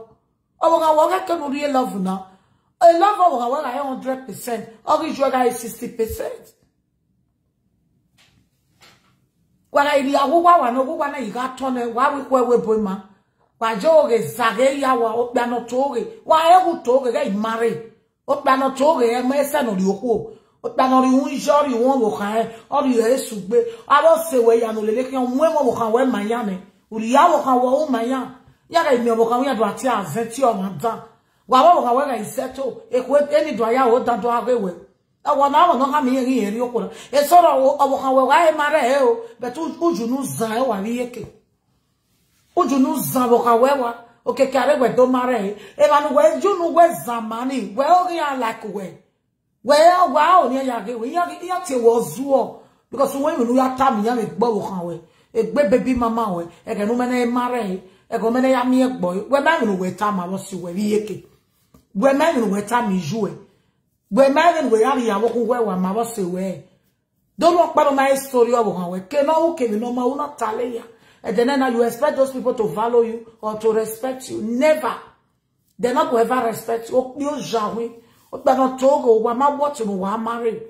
ọbọkwa wọ kẹkẹ nù rí lọf náà ẹ lọf ọbọkwa wẹ láyé hundred percent ọkọ izu ẹ káyé sixty percent wàrà ìlú àwòwà wà ní ọgbọgbà náà yìí ká tọ́ náà wà á wí kó ẹwẹ́ bóyá wajoge zage yawa okpano toge wa ewu toge ga imare okpano toge e mesa no lioko okpano ri un jori won wo kan ori e sugbe aro sewe ya no lele kan mu e mo wo kan we maya me uri ya wo kan wo o maya ya ga mi wo kan ya do ati azen ti o ran dan wa wo we ga iseto e eni do ya o dan do awewe e awo na awo no ka mi ri eri okoro e soro wo we wa e e o betu uju nu zan e wa ri yeke ujunu zawoka wewa okay kare we do mare ebanu we junu we zamani we ori like we we wa o ni ya ge we ya ya ti wo zuo because when you ya tam ya me gbo wo kan we egbe baby mama we e ke nu e e me na mare e ko me na ya mi egbo we ma nu we tam awo si we yeke we ma nu we tam ju e we ma nu we ya ya wo ku we wa ma wo si we do lo pa ma e story obo kan we ke no o ke mi no ma o na And then now you expect those people to value you or to respect you. Never. They're not going to ever respect you. You jawi. But not togo. Wama what you wa marry.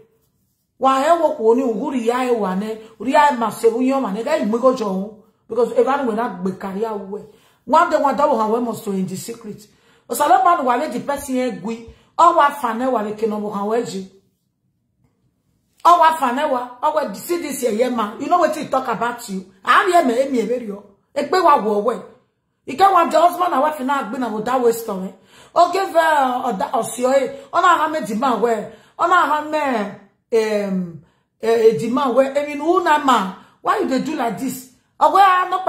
Wa he you ko ni uguri ya e wa ne. Uri ya ma se wu yo ma ne. Gai mwigo jo. Because everyone will not be career way. One day one day we must to in the secret. Osalomani wale di person ye gwi. Owa fane wale kinobo kanweji. ọwa fanewa ọwa cdc eyema you know wetin talk about you ahịa eme emi emerio ekpewa gwụ owe ikewa ndị ọzọ na wafi na-agbị na ụda weston ọ na-aha medima wee ọ na-aha edima wee emin una ma why you dey do like this ọgwe ha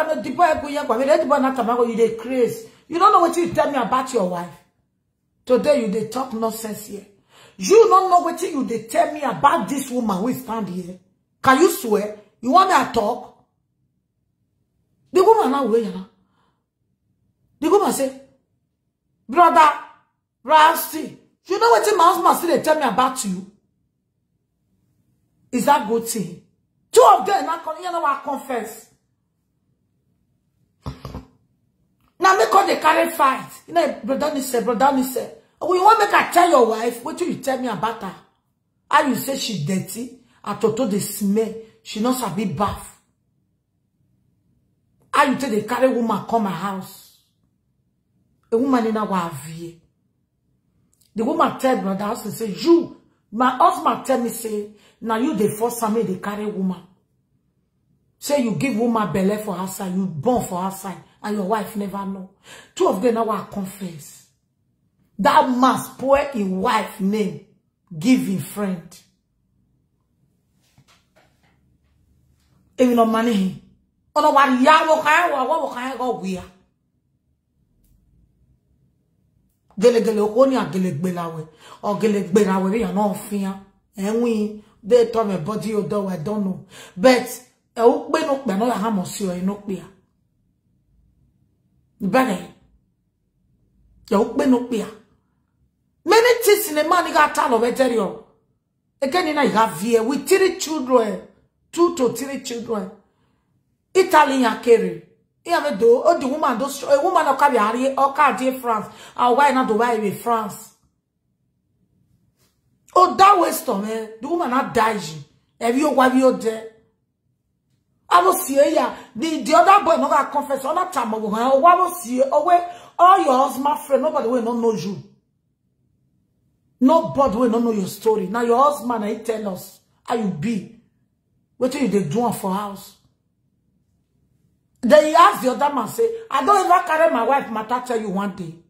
ya gwamere na tamago you dey craze you don't know you tell me about your wife today you talk nonsense here You don't know what you they tell me about this woman we stand here. Can you swear? You want me to talk? The woman now way now. The woman say, brother, Rasty, you know what my husband still they tell me about you? Is that good thing? Two of them now you know I confess. Now make all the carry fight. You know, brother, he said, brother, he said. Oh, you want make her tell your wife? What you tell me about her? How you say she dirty? And Toto the smell. She not be bath. How you tell the carry woman come my house? A woman in our vie. The woman tell brother house and say, you, my husband tell me say, now you the first time the carry woman. Say you give woman belly for her side, you born for her side, and your wife never know. Two of them now are confess. That must pour his wife name, give him friend. Even on money. Ono wa ya wo kai wa wo kai go wia. Gele gele ko ni agele gbe lawe. O gele gbe we bi yan no fian. Enwin they tell me body or though I don't know. But I hope no be no harm or mo si o ino pe. Ibere. Ya hope no pe. Three things in a man, you got time of tell you. Again, you have here with three children, two to three children. Italian carry. He have a do, or oh, the woman, those, a woman, of carry, or carry France. Or why not Dubai with France? Oh, that waste of man. The woman not die. Have you, why you there? I will see ya. The, the other boy, no, I confess, Another that time, I will see Oh, wait, all oh, your husband friend, nobody will not know you. No bad way, know your story. Now your husband, he tell us how you be. What you they do for house? Then he asked the other man, say, I don't ever carry my wife matter tell you one thing.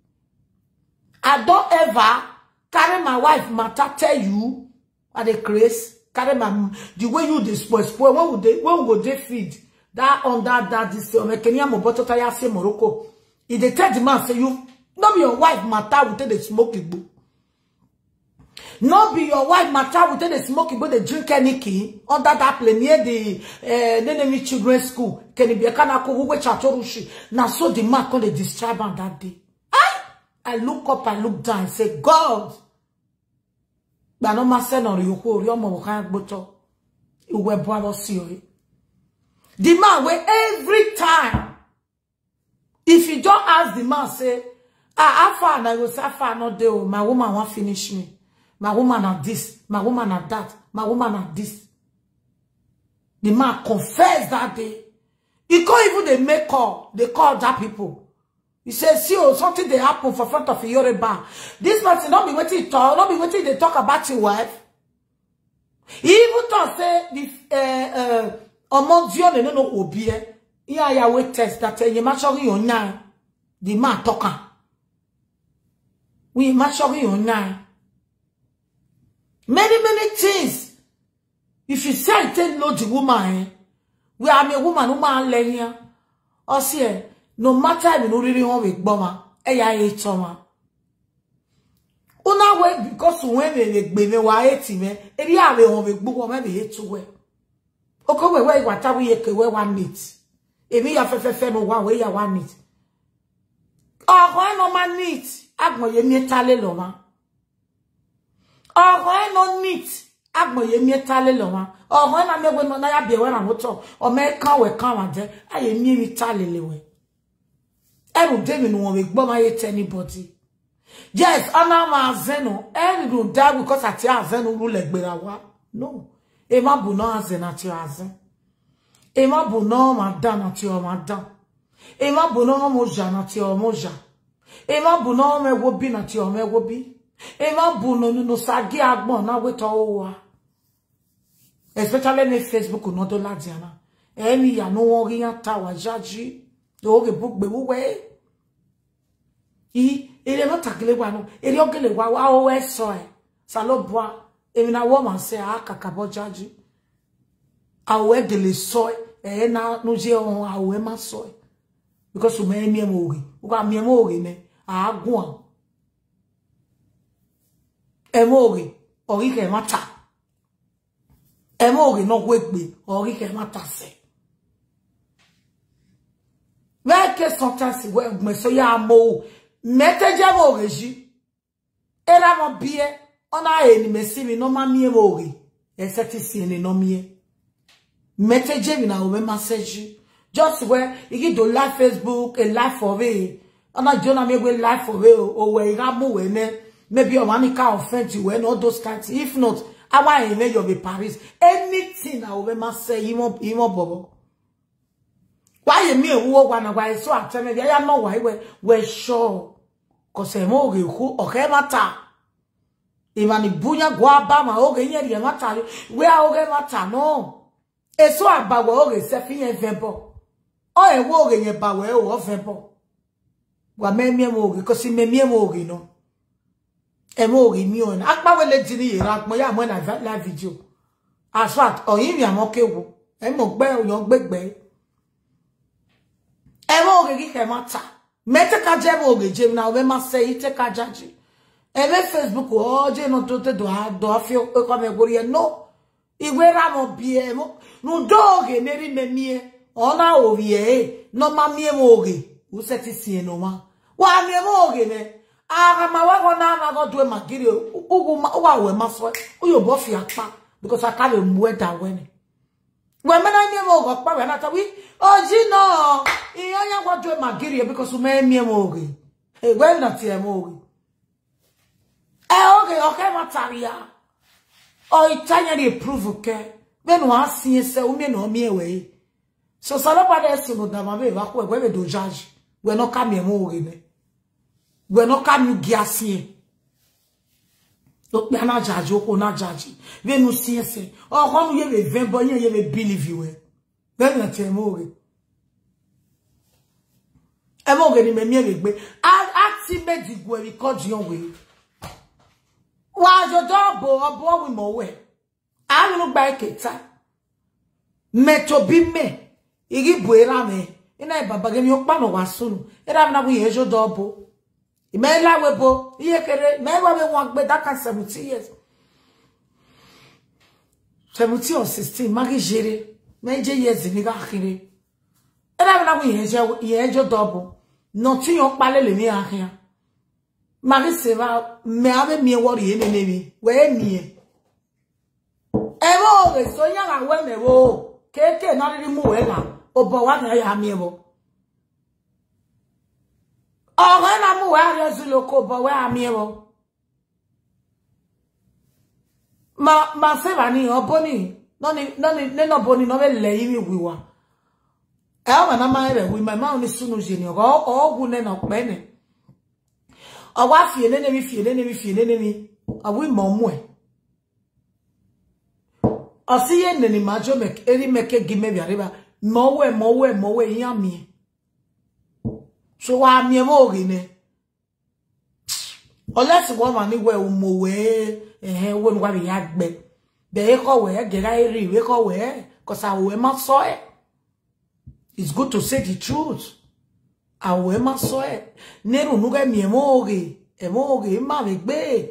I don't ever carry my wife matter tell you Are they crazy? Carry my the way you dispose. spoil. When would they when would they feed? That on that that this Kenya Moboto Taya say Morocco. If they tell the man say you not be your wife matter will take the smoke book. no be your wife matter with dey smoke go dey drink any key under that plane near the eh nenemi children school can be a kana ko we chatorushi Now, so the man come dey describe am that day i i look up i look down and say god but no ma You na ri oko ori omo kan gboto iwe bo abo si ori the man where every time if you don't ask the man say ah how far I go say far Not dey my woman won't finish me My woman at this. My woman at that. My woman at this. The man confessed that day. He can even they make call. They call that people. He says, see, oh, something they happen for front of your bar. This man don't be waiting talk, don't be waiting they talk about your wife. He even thought say this uh eh, uh eh, among you no no obi eh. Yeah, yeah, wait test that eh, you match your nine. The man talking. We match your nine. Many, many things. If you say take no the woman, eh? We are a woman, woman lenya. Or see, no matter if no really want with bomber, eh, I hate Thomas. Una way because when they be me wa eti eh? me, eri ave on be gbo me be etu we. Oko we we wata we ke we one meet. Èmi ya fẹ́fẹ́ fẹ́ no wa we ya one meet. Oh, why no man meet? Agbo ye mi tale lo ma ọ̀rọ̀ no neat agboye mi tale lo wa ọ̀rọ̀ na megbe no na ya bi we na moto o me kan we kan wa je aye mi mi tale le we ẹrù de mi nu won we gbọ́ ma ye tell anybody yes ana ma zeno ẹrù do da because ati azeno ru le gbera wa no e ma bu na azen ati azen e ma bu na ma dan ati o ma dan e ma bu na mo ja na ti o mo ja e ma bu na me wo bi ti o me wo Eva buno no sagi agbon na weta owa. Especially ne Facebook no do la diana. Emi ya no won riyan ta jaji. Do ge book be wuwe. I ele no takile wa no. Ele ogele wa wa o eso e. Salo boa. Emi na woman se a kakabo jaji. Awe gele so e na no je on awe ma so e. Because o me mi emoge. O ka mi emoge ne. A agun. Emori, emogi orike mata emogi no wegbe orike mata se weke sometimes we me so ya mo meteje mo reji era mo bie ona eni mesi mi no ma mi emori. emogi eseti si eni no mi meteje mi na o me message just where you do live facebook a live for we ona jona me go live for we o we ga mo we ne Maybe your mommy can offend you and all those kinds. If not, I want to you'll be Paris. Anything I will must say, you won't, you won't bubble. Why you mean who wanna why so I'm telling you, I know why we are sure. Cause I'm okay, who okay matter. Imani bunya guaba ma oge nye not matter. We are okay matter, no. Eso abawe oge sefi yen vempo. O ewo oge nye bawe o vempo. Wa me mie mo oge, cause me mie mo oge no ẹ̀mọ́ òrì mi ọ̀nà apáwẹ́lé ti ní ìran apọ̀ yà mọ́ la video as far ọ̀yìn ìrìn àmọ́ kéwu ẹ̀mọ́ gbẹ́ òyàn gbẹ́gbẹ́ ẹ̀mọ́ òrì kíkẹ́ má ta mẹ́tẹ́ka jẹ́ ẹ̀mọ́ òrì jẹ́ mi náà má sẹ́ yìí tẹ́ka jáde ẹ̀mẹ́ Facebook ọ̀ọ́jẹ́ iná tó tẹ́ dọ̀ á fi ẹ̀kọ́ mi gbórí ẹ̀ no ìwé rámọ̀ bí ẹ̀mọ́ nùdó òrì mérí mẹ́mí ẹ̀ ọ̀nà òrì ẹ̀ nọ́mà mi ẹ̀mọ́ eh. òrì ó sẹ́ ti sìn ẹ̀ nọ́mà wà á mi ẹ̀mọ́ òrì mẹ́ agha ma wago na anago do magiri ugu ma wa e we maso uyo e. bo fi apa because I carry mwe da wen we me na nyem ogo pa we na oji oh, no do e magiri because me e we na ti em ogi e ogi o ke mataria o itanya ke me no se we so de da ma be wa ko e we be do judge we no ka mi em We weno kam yu gya siye. Dok pe anajaji, oko anajaji. no nou siye se. O kon nou yewe ven bonye, yewe believe you we. Ve yon te mou we. E mou ge ni me miye we gbe. A ti me di gwe we, kon di yon we. Wa jo do bo, o bo we mo we. A no nou keta. Me to bi me. Igi bwe la me. Ina e babage ni yon kpa no wasunu. Era na bu yejo do bo imeela webo iye kere ma ewewe nwa mgbe daka 17 years 17 or 16 magi jere ma eje niga ni ena khire era na ku yeje yeje dobo no ti yo pale le mi ahia mari se va me ave mi wori ene ne mi we mi ewo so ya la we me wo keke na ri mu we na obo wa na ya mi wo ọ̀rọ̀ na mú wee rí zuloko lóko bọ̀ wẹ́ Ma ma fẹ́ra ní ọbọ̀ ní nínú ọbọ̀ ní nọ́wẹ́ lẹ̀ yìí wì wá ẹ̀ ọ̀rọ̀ náà máa rẹ̀ wí máa ní súnú jẹ̀ na ọ̀rọ̀ ọ̀gùn nẹ́nà pẹ́ ọgwụ ọ̀wá fìyè nẹ́nẹ́ mi fìyè nẹ́nẹ́ so wa mieme ogene unless wo ma ni we mo we eh wo mi wa bi agbe de ko we gera iri we ko we cause awe ma so e it's good to say the truth awe ma so e neru nu ga mieme oge e mo oge ma be gbe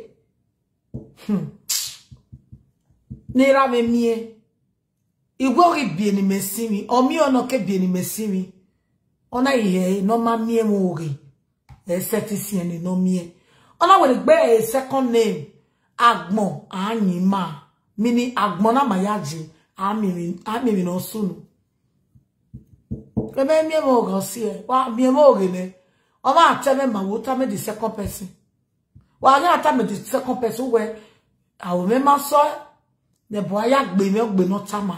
hmm nira me mie igwe oge bieni mesimi omi ono ke bieni mesimi ona ihe no ma mie mu oge e setisien no mie ona we gbe e second name agbon anyi ma mini agbon na mayaji amiri amiri no sunu ebe mie mu oge si e wa mie mu oge ne o ma ateme ma wo ta me the second person wa ga ta me the second person we a o me ma so ne bo aya gbe me gbe no ta ma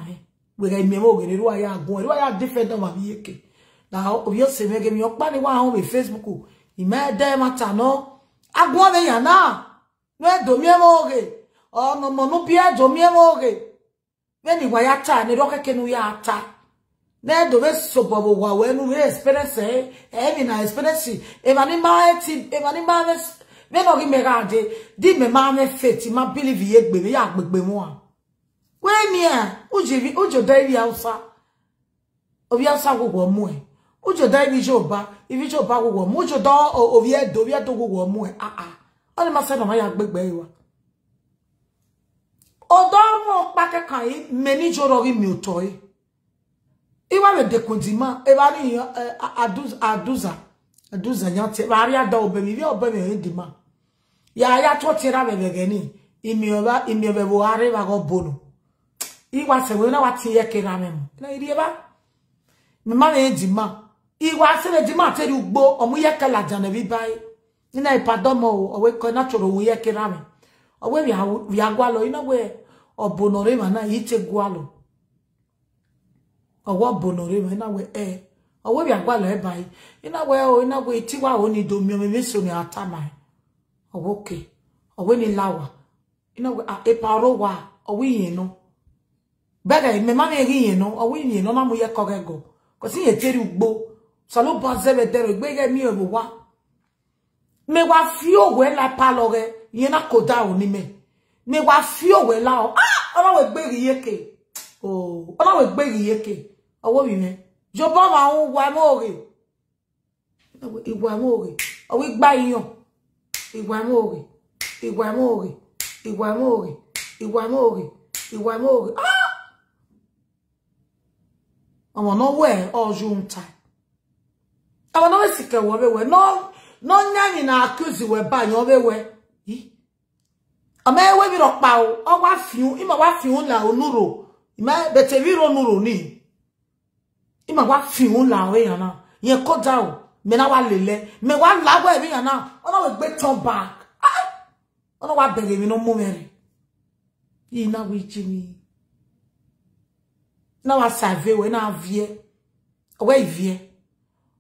we ga mie mu oge ne ru aya agbon ru aya defend ma bi yeke na obiose gem yo kpani wa hon be e facebook ime de mata no agwo be ya na no do mi e mo ge o no mo no bia do mi e mo ge be ni wa ya ta ni ro keke nu ya ta na do be so bobo wa we nu experience e ni na experience e ma ni ma ti e ma ni ma ne me no gi me ga de di me ma me faith ma believe ye gbe me ya gbegbe mu a we mi a uji bi ujo da ri hausa obi hausa gwo mu e uche da iviche oba iviche oba gwụgwọ ma uche da oviedo oviedo gwụgwọ mụ aa ọ dị masị na ma ya gbegbe iwa odo ọmụ mkpaka ka anyị meni jọrọ gị mi ụtọ gị iwa me dekwundima ebe eh, anyị aduza aduza ya ntị ebe arịa da obe mi ivi obe mi onye dị ma ya ya tụtịra bebe gị imioba imiobe buhari bago bonu iwa sewe na wati yekera memu na irieba mi ma na-eji ma iwa asịrị ji materi ugbo ọmụyekela janebibai ina ipadomo oweko na chọrọ onwe yekere amị owe ya gwalụ inogwe na iche gwalụ ọwọ bụnorema inawe e owe ya gwalụ ebe anyị inawe o na atama owoke owe ni lawa inawe iparo owe yenu bega imemama egi yenu owe na salo banzeme dero gbege mi e wa me wa fi owe la palo re yen na koda oni me me wa fi owe la o ah ola we gbere yeke o oh, ola we gbere yeke owo mi me jo ba wa un wa mo re ìwà mo re owo gba iyan ìwà mo re ìwà mo re ìwà mo re ìwà mo re ìwà mo re ah ọmọ náà wẹ̀ ọjọ́ ń ta awa na wesike were we no no nyani na akuzi we ba nyo we we ama ewe bi ro pa o o wa fiun ima wa fiun la onuro ima bete bi ro nuro ni ima wa fiun la we yana yen ko da o me na wa lele me wa lawo e bi yana ona we gbe turn back ah ona wa bere mi no mu mere yi na we jini na wa save we na vie we vie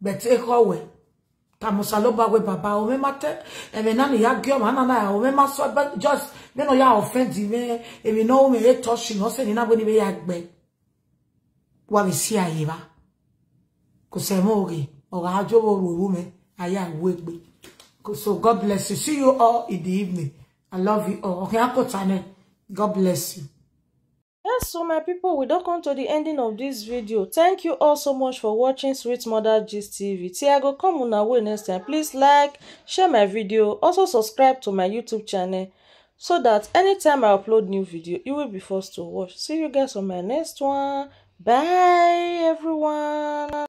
bete kowe tamusaloba we baba o me mate e me nani ya gyo ma nana o me maso just me no ya offend me e me no me e touch no se ni na boni be ya gbe wa be si aye ba ko se mo ri o ga jo bo ru me aya we gbe so god bless you see you all in the evening i love you all okay akotane god bless you yes so my people we don come to the ending of this video thank you all so much for watching sweet mother gist tv till i go come una way next time please like share my video also subscribe to my youtube channel so that anytime i upload new video you will be forced to watch see you guys on my next one bye everyone